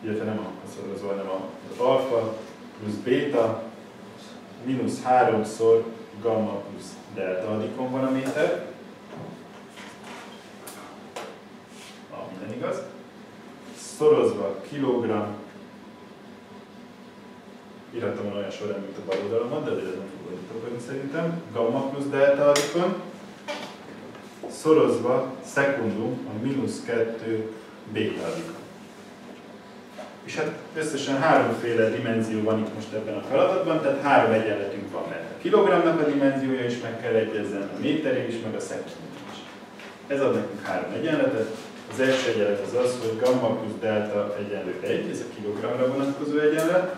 illetve nem a szorozva, hanem az alfa plusz béta mínusz háromszor gamma plusz delta adikon van a méter, minden igaz, szorozva kilogramm, írhattam olyan során, mint a bal oldalon de ez nem fog szerintem, gamma plusz delta adikon, szorozva szekundum a mínusz 2 béta adikon. És hát összesen háromféle dimenzió van itt most ebben a feladatban, tehát három egyenletünk van, mert a kilogramnak a dimenziója is meg kell egyezzen, a méteré is, meg a szekundum is. Ez ad nekünk három egyenletet, az első egyenlet az az, hogy gamma plusz delta egyenlő 1, ez a kilogramra vonatkozó egyenlet.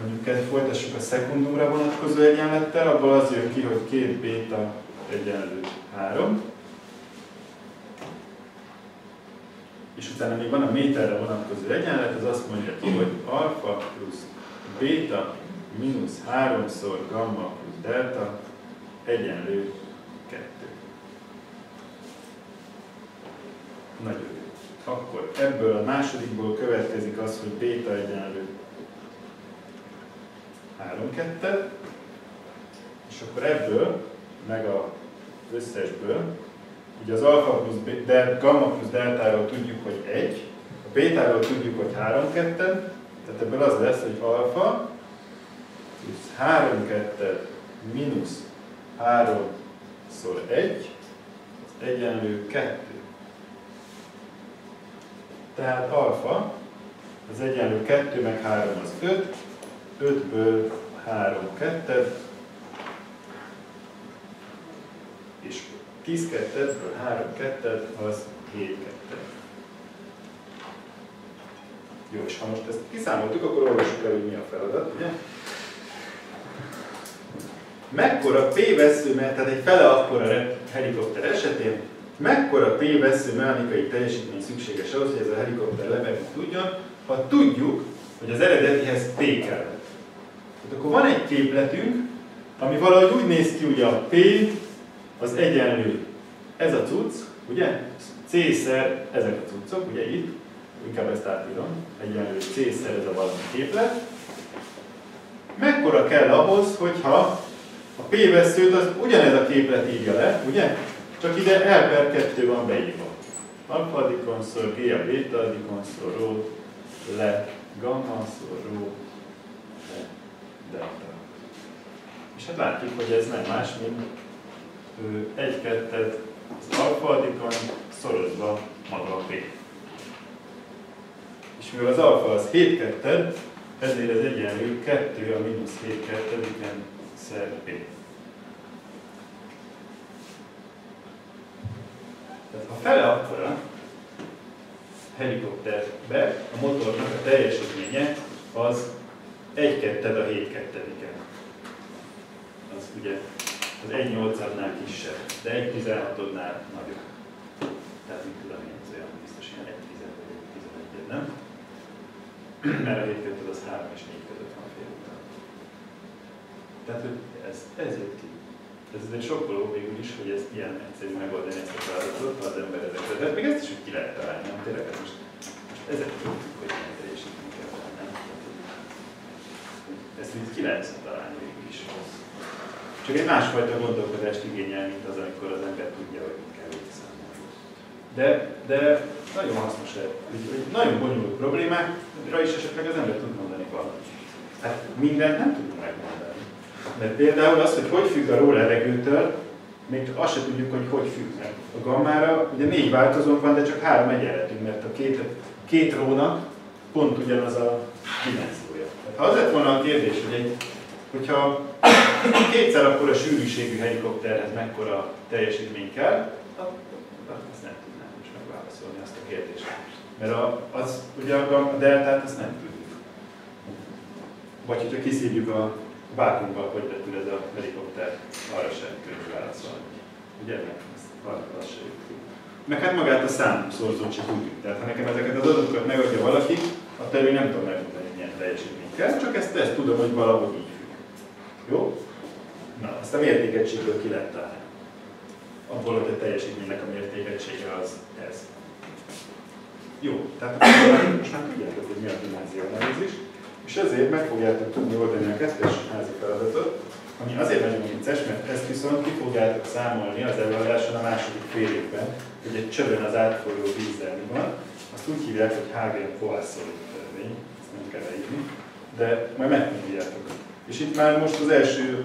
Mondjuk folytassuk a szekundumra vonatkozó egyenlettel, abból az jön ki, hogy két béta egyenlő 3. És utána még van a méterre vonatkozó egyenlet, az azt mondja ki, hogy alfa plusz béta mínusz 3-szor gamma plusz delta egyenlő 2. Nagyon jó. Akkor ebből a másodikból következik az, hogy béta egyenlő 3 2 és akkor ebből, meg a összesből, ugye az alfa plusz de, gamma plusz deltáról tudjuk, hogy 1, a bétáról tudjuk, hogy 3 2 tehát ebből az lesz, hogy alfa plusz 3 2 mínusz 3 szor 1, az egyenlő 2. Tehát alfa, az egyenlő 2 meg 3 az 5, 5-ből 3 2 és 10 2 3 2 az 7 2 Jó, és ha most ezt kiszámoltuk, akkor olvassuk el, hogy mi a feladat, ugye? Mekkora P veszőmet, tehát egy fele akkora helikopter esetén mekkora P-vesző mechanikai teljesítmény szükséges ahhoz, hogy ez a helikopter lebegni tudjon, ha tudjuk, hogy az eredetihez P kell. Tehát akkor van egy képletünk, ami valahogy úgy néz ki, hogy a P az egyenlő ez a cucc, ugye? C-szer ezek a cuccok, ugye itt, inkább ezt átírom, egyenlő C-szer ez a valami képlet. Mekkora kell ahhoz, hogyha a P-veszőt az ugyanez a képlet írja le, ugye? Csak ide L per 2 van beírva. Alfa dikonszor, G a beta dikonszor, le, gamma szor, delta. És hát látjuk, hogy ez nem más, mint egy kettet az alfa szorozva maga a P. És mivel az alfa az 7 ketted, ezért ez egyenlő 2 a mínusz 7 kettediken szer P. Tehát ha fele akkora helikopterbe a motornak a teljesítménye, az egy ketted a 7 kettediken. Az ugye az 1 nyolcadnál kisebb, de 1 16-odnál nagyobb. Tehát mit tudom én, ez olyan biztos ilyen 1 10 vagy 1 11 nem? Mert a 7 ketted az 3 és 4 között van fél után. Tehát hogy ez, ez jött ki. Ez egy sokkoló végül is, hogy ezt ilyen egyszerű megoldani ezt a feladatot, ha az ember ezekre. De még ezt is úgy ki lehet találni, nem tényleg ez most, most ezek tudjuk, hogy 9 talán végül is. Csak egy másfajta gondolkodást igényel, mint az, amikor az ember tudja, hogy mit kell végigszámolni. De, de nagyon hasznos lehet. Nagyon bonyolult problémákra is esetleg az ember tud mondani valamit. Hát mindent nem tudunk megmondani. Mert például az, hogy hogy függ a ró levegőtől, még csak azt se tudjuk, hogy hogy függnek. A gammára ugye négy változónk van, de csak három egyenletünk, mert a két, két rónak pont ugyanaz a dimenzió. Ha az lett volna a kérdés, hogy egy, hogyha kétszer akkor a sűrűségű helikopterhez mekkora teljesítmény kell, azt nem tudnám most megválaszolni azt a kérdést. Mert a, az, ugye a deltát azt nem tudjuk. Vagy hogyha kiszívjuk a vákumban hogy repül ez a helikopter, arra sem könnyű válaszolni. Ugye? Mert azt se Meg hát magát a számszorzót sem tudjuk. Tehát ha nekem ezeket az adatokat megadja valaki, a terül nem tudom megmondani, hogy milyen teljesítmény kell, csak ezt, ezt tudom, hogy valahogy így függ. Jó? Na, azt a mértékegységből ki lehet találni. Abból, hogy a teljesítménynek a mértékegysége az ez. Jó, tehát most már tudjátok, hogy mi a dimenzióanalízis. És ezért meg fogjátok tudni oldani a kettes házi feladatot, ami azért nagyon vicces, mert ezt viszont ki fogjátok számolni az előadáson a második fél évben, hogy egy csövön az átfolyó vízzel mi van. Azt úgy hívják, hogy Hagen-Poisson törvény, ezt nem kell leírni, de majd megtudjátok. És itt már most az első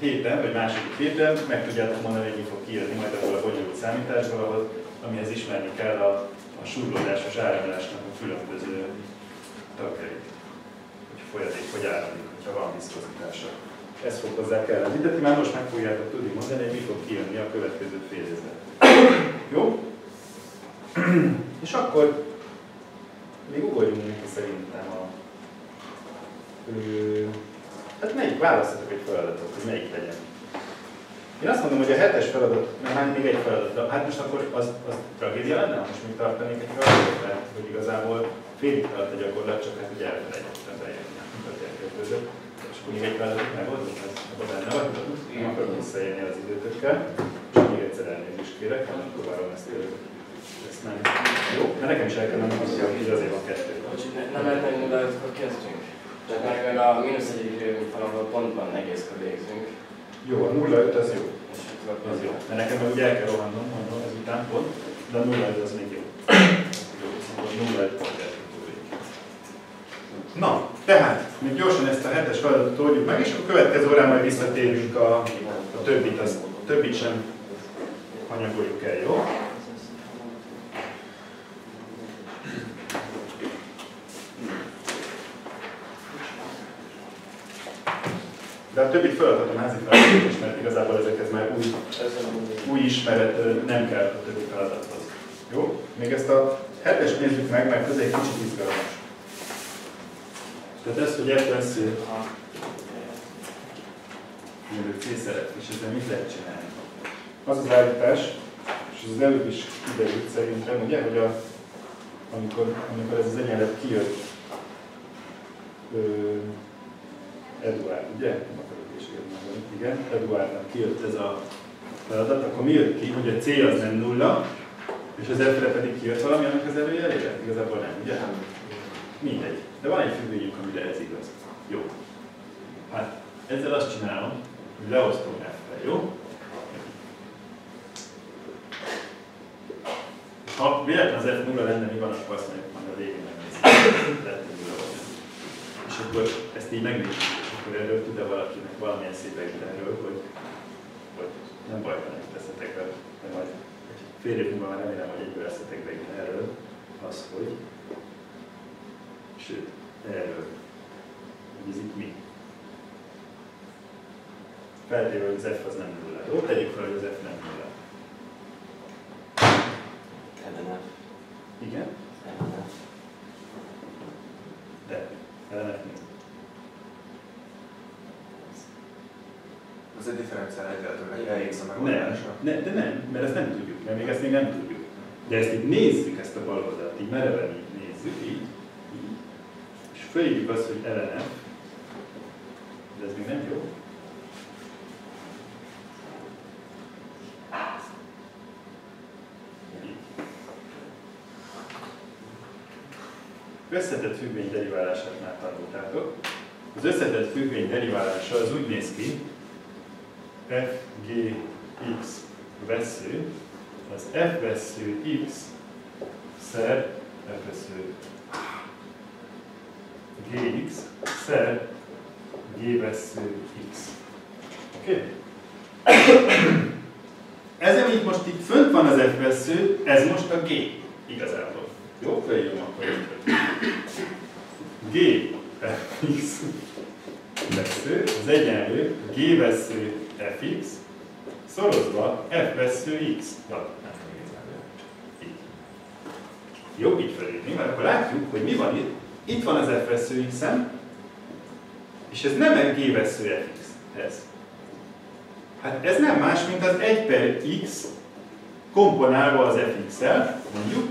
héten, vagy második héten meg tudjátok mondani, hogy mi fog kijönni majd abból a bonyolult számításból, ahol, amihez ismerni kell a, a súrlódásos áramlásnak a különböző tagjait folyadék, hogy áradik, hogyha van viszkozitása. Ez fog hozzá kelleni. De ti már most meg fogjátok tudni mondani, hogy mi fog kijönni a következő fél. Jó? És akkor még ugorjunk neki szerintem a... Ö, hát melyik választatok egy feladatot, hogy melyik legyen. Én azt mondom, hogy a hetes feladat, mert már még egy feladat, de hát most akkor az, az tragédia lenne, ha most még tartanék egy feladatot, mert hogy igazából félig tart a gyakorlat, csak hát ugye elfelejtettem bejönni között, és akkor még egy feladatot megoldunk, ez abban benne vagy, nem akarok visszaélni az időtökkel, és még egyszer elnézést kérek, hanem próbálom ezt ezt nem. Jó, mert nekem is el kell menni, hogy azért van kettő. Bocsi, nem lehet menni oda, akkor kezdjünk. Tehát meg, meg a mínusz egyedik falakból pontban egészkor végzünk. Jó, a 0,5 az jó. Az jó. Mert nekem meg ugye el kell rohannom, mondom, ezután pont, de a 0,5 az még jó. Jó, szóval 0,5 pont Na, tehát, még gyorsan ezt a hetes feladatot oldjuk meg, és a következő órán majd visszatérünk a, a többit, az, a többit sem hanyagoljuk el, jó? De a többi feladatot a házi feladatot is, mert igazából ezekhez már új, új ismeret nem kell a többi feladathoz. Jó? Még ezt a hetes nézzük meg, mert ez egy kicsit izgalmas. Tehát ez, hogy FNC C szeret, és ezzel mit lehet csinálni? Az az állítás, és az előbb is kiderült szerintem, ugye, hogy a, amikor, amikor ez az egyenlet kijött ö, Eduard, ugye? Nem akarok is mondani, igen, Eduardnak kijött ez a feladat, akkor mi jött ki, hogy a C az nem nulla, és az F-re pedig kijött valami, annak az előjelére? Igazából nem, ugye? Mindegy. De van egy függvényünk, amire ez igaz. Jó. Hát ezzel azt csinálom, hogy leosztom F-fel, jó? Ha véletlen az F nulla lenne, mi van, akkor azt mondjuk, hogy a végén megnézzük. És akkor ezt így megnézzük, akkor erről tud-e valakinek valamilyen szép erről, hogy, hogy nem baj, ha nem teszetek be, de majd fél év múlva már remélem, hogy egyből eszetek be erről, az, hogy Sőt, erről. Hogy ez itt mi? Feltéve, hogy az F az nem nulla. Jó, tegyük fel, hogy az F nem nulla. LNF. Igen? LNF. De. LNF Az egy differenciál egyáltalán, elégsz a Nem, megoldásra. ne, de nem, mert ezt nem tudjuk, mert még ezt még nem tudjuk. De ezt így nézzük, ezt a bal oldalt, így mereven így nézzük, így, így. És fölírjuk azt, hogy ellenem. De ez még nem jó. Összetett függvény deriválását már tanultátok. Az összetett függvény deriválása az úgy néz ki, f, g, x vesző, az f vesző x szer f vesző gx szer g vesző x. Oké? Okay? Ezen itt most itt fönt van az f vesző, ez most a g igazából. Jó, felírom akkor g fx vesző, az egyenlő g vesző fx szorozva f vesző x. Nem így. Jó, így felírni, mert akkor látjuk, hogy mi van itt. Itt van az f vesző x és ez nem egy g vesző fx. Ez. Hát ez nem más, mint az 1 per x komponálva az fx-el, mondjuk,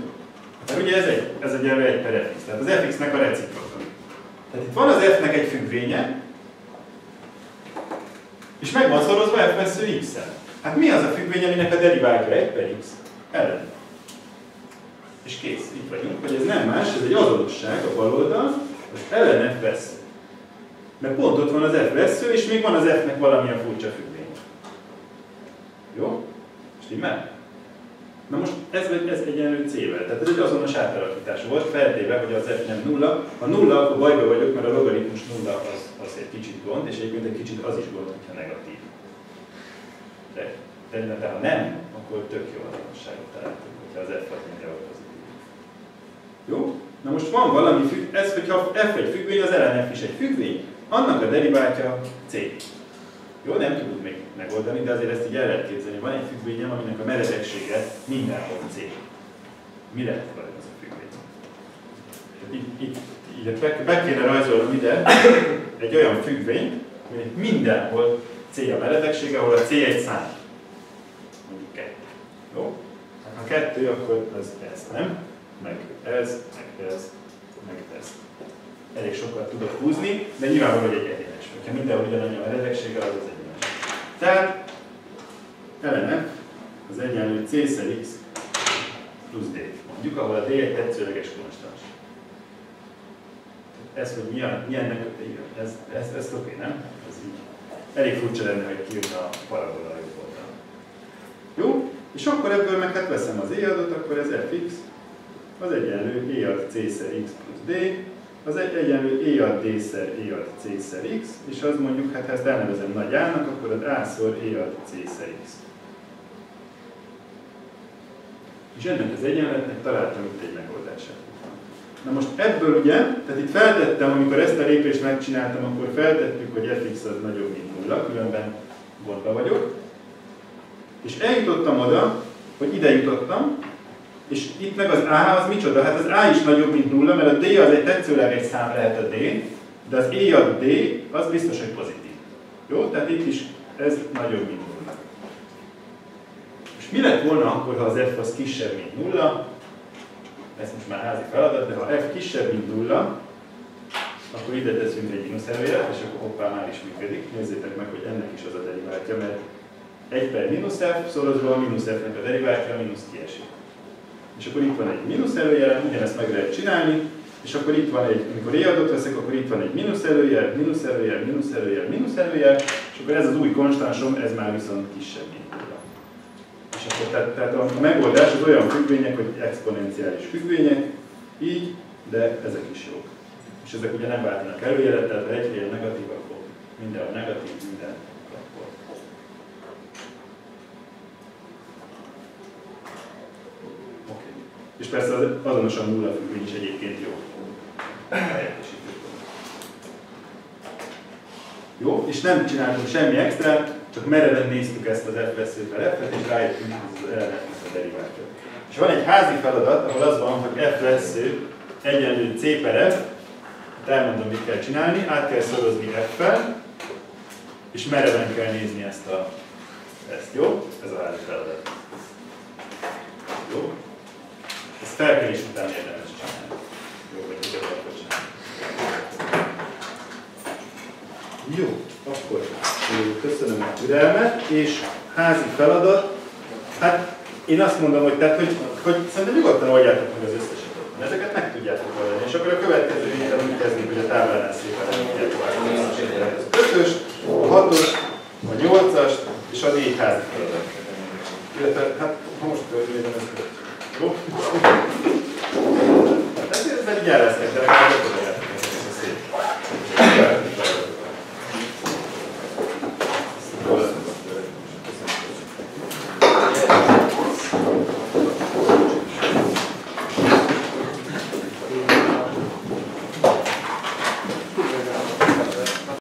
mert ugye ez egy, ez egyenlő 1 per fx, tehát az fx-nek a reciproka. Tehát itt van az f-nek egy függvénye, és meg van szorozva f vesző x-el. Hát mi az a függvény, aminek a deriváltja 1 per x? Ellen. És kész, itt vagyunk, hogy ez nem más, ez egy azonosság a bal oldal, az ellen f vesző. Mert pont ott van az f vesző, és még van az f-nek valamilyen furcsa függvény. Jó? Stimmel? Na most ez, ez egyenlő c-vel, tehát ez egy azonos átalakítás volt, feltéve, hogy az f nem nulla. Ha nulla, akkor bajba vagyok, mert a logaritmus nulla az, az egy kicsit gond, és egyébként egy kicsit az is gond, hogyha negatív. De, de, de ha nem, akkor tök jó azonosságot találtunk, hogyha az f az mindenhol pozitív. Jó? Na most van valami függ, ez, hogyha f egy függvény, az ln f is egy függvény, annak a deriváltja c. Jó, nem tudjuk még megoldani, de azért ezt így el lehet képzelni. Van egy függvényem, aminek a meredeksége mindenhol C. Mi lehet vele ez a függvény? Itt, itt, itt be, be kéne rajzolnom ide egy olyan függvény, aminek mindenhol C a meredeksége, ahol a C egy szám. Mondjuk kettő. Jó? Ha kettő, akkor az ez, nem? Meg ez, meg ez, meg ez. Elég sokat tudok húzni, de nyilvánvaló, hogy egy egyenes. Ha mindenhol ugyanannyi a meredeksége, az az egyenes. Tehát eleme az egyenlő c szer x plusz d. Mondjuk, ahol a d egy tetszőleges konstans. Ez, hogy milyen, milyennek, igen, ez, ez, ez oké, nem? Ez így. Elég furcsa lenne, hogy kijönne a parabola a jobb oldalon. Jó? És akkor ebből meg hát veszem az e adot, akkor ez fx, az egyenlő e ad c szer x plusz d, az egy egyenlő e ad d szer e ad c szer x, és az mondjuk, hát ha ezt elnevezem nagy A-nak, akkor az a szor e ad c szer x. És ennek az egyenletnek találtam itt egy megoldását. Na most ebből ugye, tehát itt feltettem, amikor ezt a lépést megcsináltam, akkor feltettük, hogy fx az nagyobb, mint nulla, különben gondba vagyok. És eljutottam oda, hogy ide jutottam, és itt meg az A az micsoda? Hát az A is nagyobb, mint nulla, mert a D az egy tetszőleges szám lehet a D, de az E a D az biztos, hogy pozitív. Jó? Tehát itt is ez nagyobb, mint nulla. És mi lett volna akkor, ha az F az kisebb, mint nulla? Ez most már házi feladat, de ha F kisebb, mint nulla, akkor ide teszünk egy mínusz előjelet, és akkor hoppá már is működik. Nézzétek meg, hogy ennek is az a deriváltja, mert 1 per mínusz F szorozva a mínusz F-nek a deriváltja, a mínusz kiesik. És akkor itt van egy mínusz előjel, ugyanezt meg lehet csinálni, és akkor itt van egy, amikor adott veszek, akkor itt van egy mínusz előjel, mínusz előjel, mínusz előjel, mínusz előjel, és akkor ez az új konstansom, ez már viszont kisebb, mint nulla. És akkor tehát, tehát a megoldás az olyan függvények, hogy exponenciális függvények, így, de ezek is jók. És ezek ugye nem váltanak előjelet, tehát ha egy helyen negatív, akkor minden a negatív, minden akkor. Oké. És persze az azonosan nulla függvény is egyébként jó. Jó, és nem csináltunk semmi extra, csak mereven néztük ezt az f vesző per f-et, és rájöttünk, hogy az ellenetnek a deriváció. És van egy házi feladat, ahol az van, hogy f vesző egyenlő c per f, hát elmondom, mit kell csinálni, át kell szorozni f-fel, és mereven kell nézni ezt a ezt, jó? Ez a házi feladat. Jó? Ezt fel kell is utána érdemes csinálni. Jó, vagy tudod, akkor csinálni. Jó, akkor köszönöm a türelmet, és házi feladat, hát én azt mondom, hogy, tehát, hogy, hogy szerintem nyugodtan oldjátok meg az összeset. Ezeket meg tudjátok oldani, és akkor a következő héten úgy kezdjük, hogy a táblánál szépen elmondjátok az ötös, a hatos, a nyolcas és a négy házi feladat. Illetve, hát most történjem ezt. Jó? Hát ezért jeleztek, de nekem nem tudom, hogy ez a szép.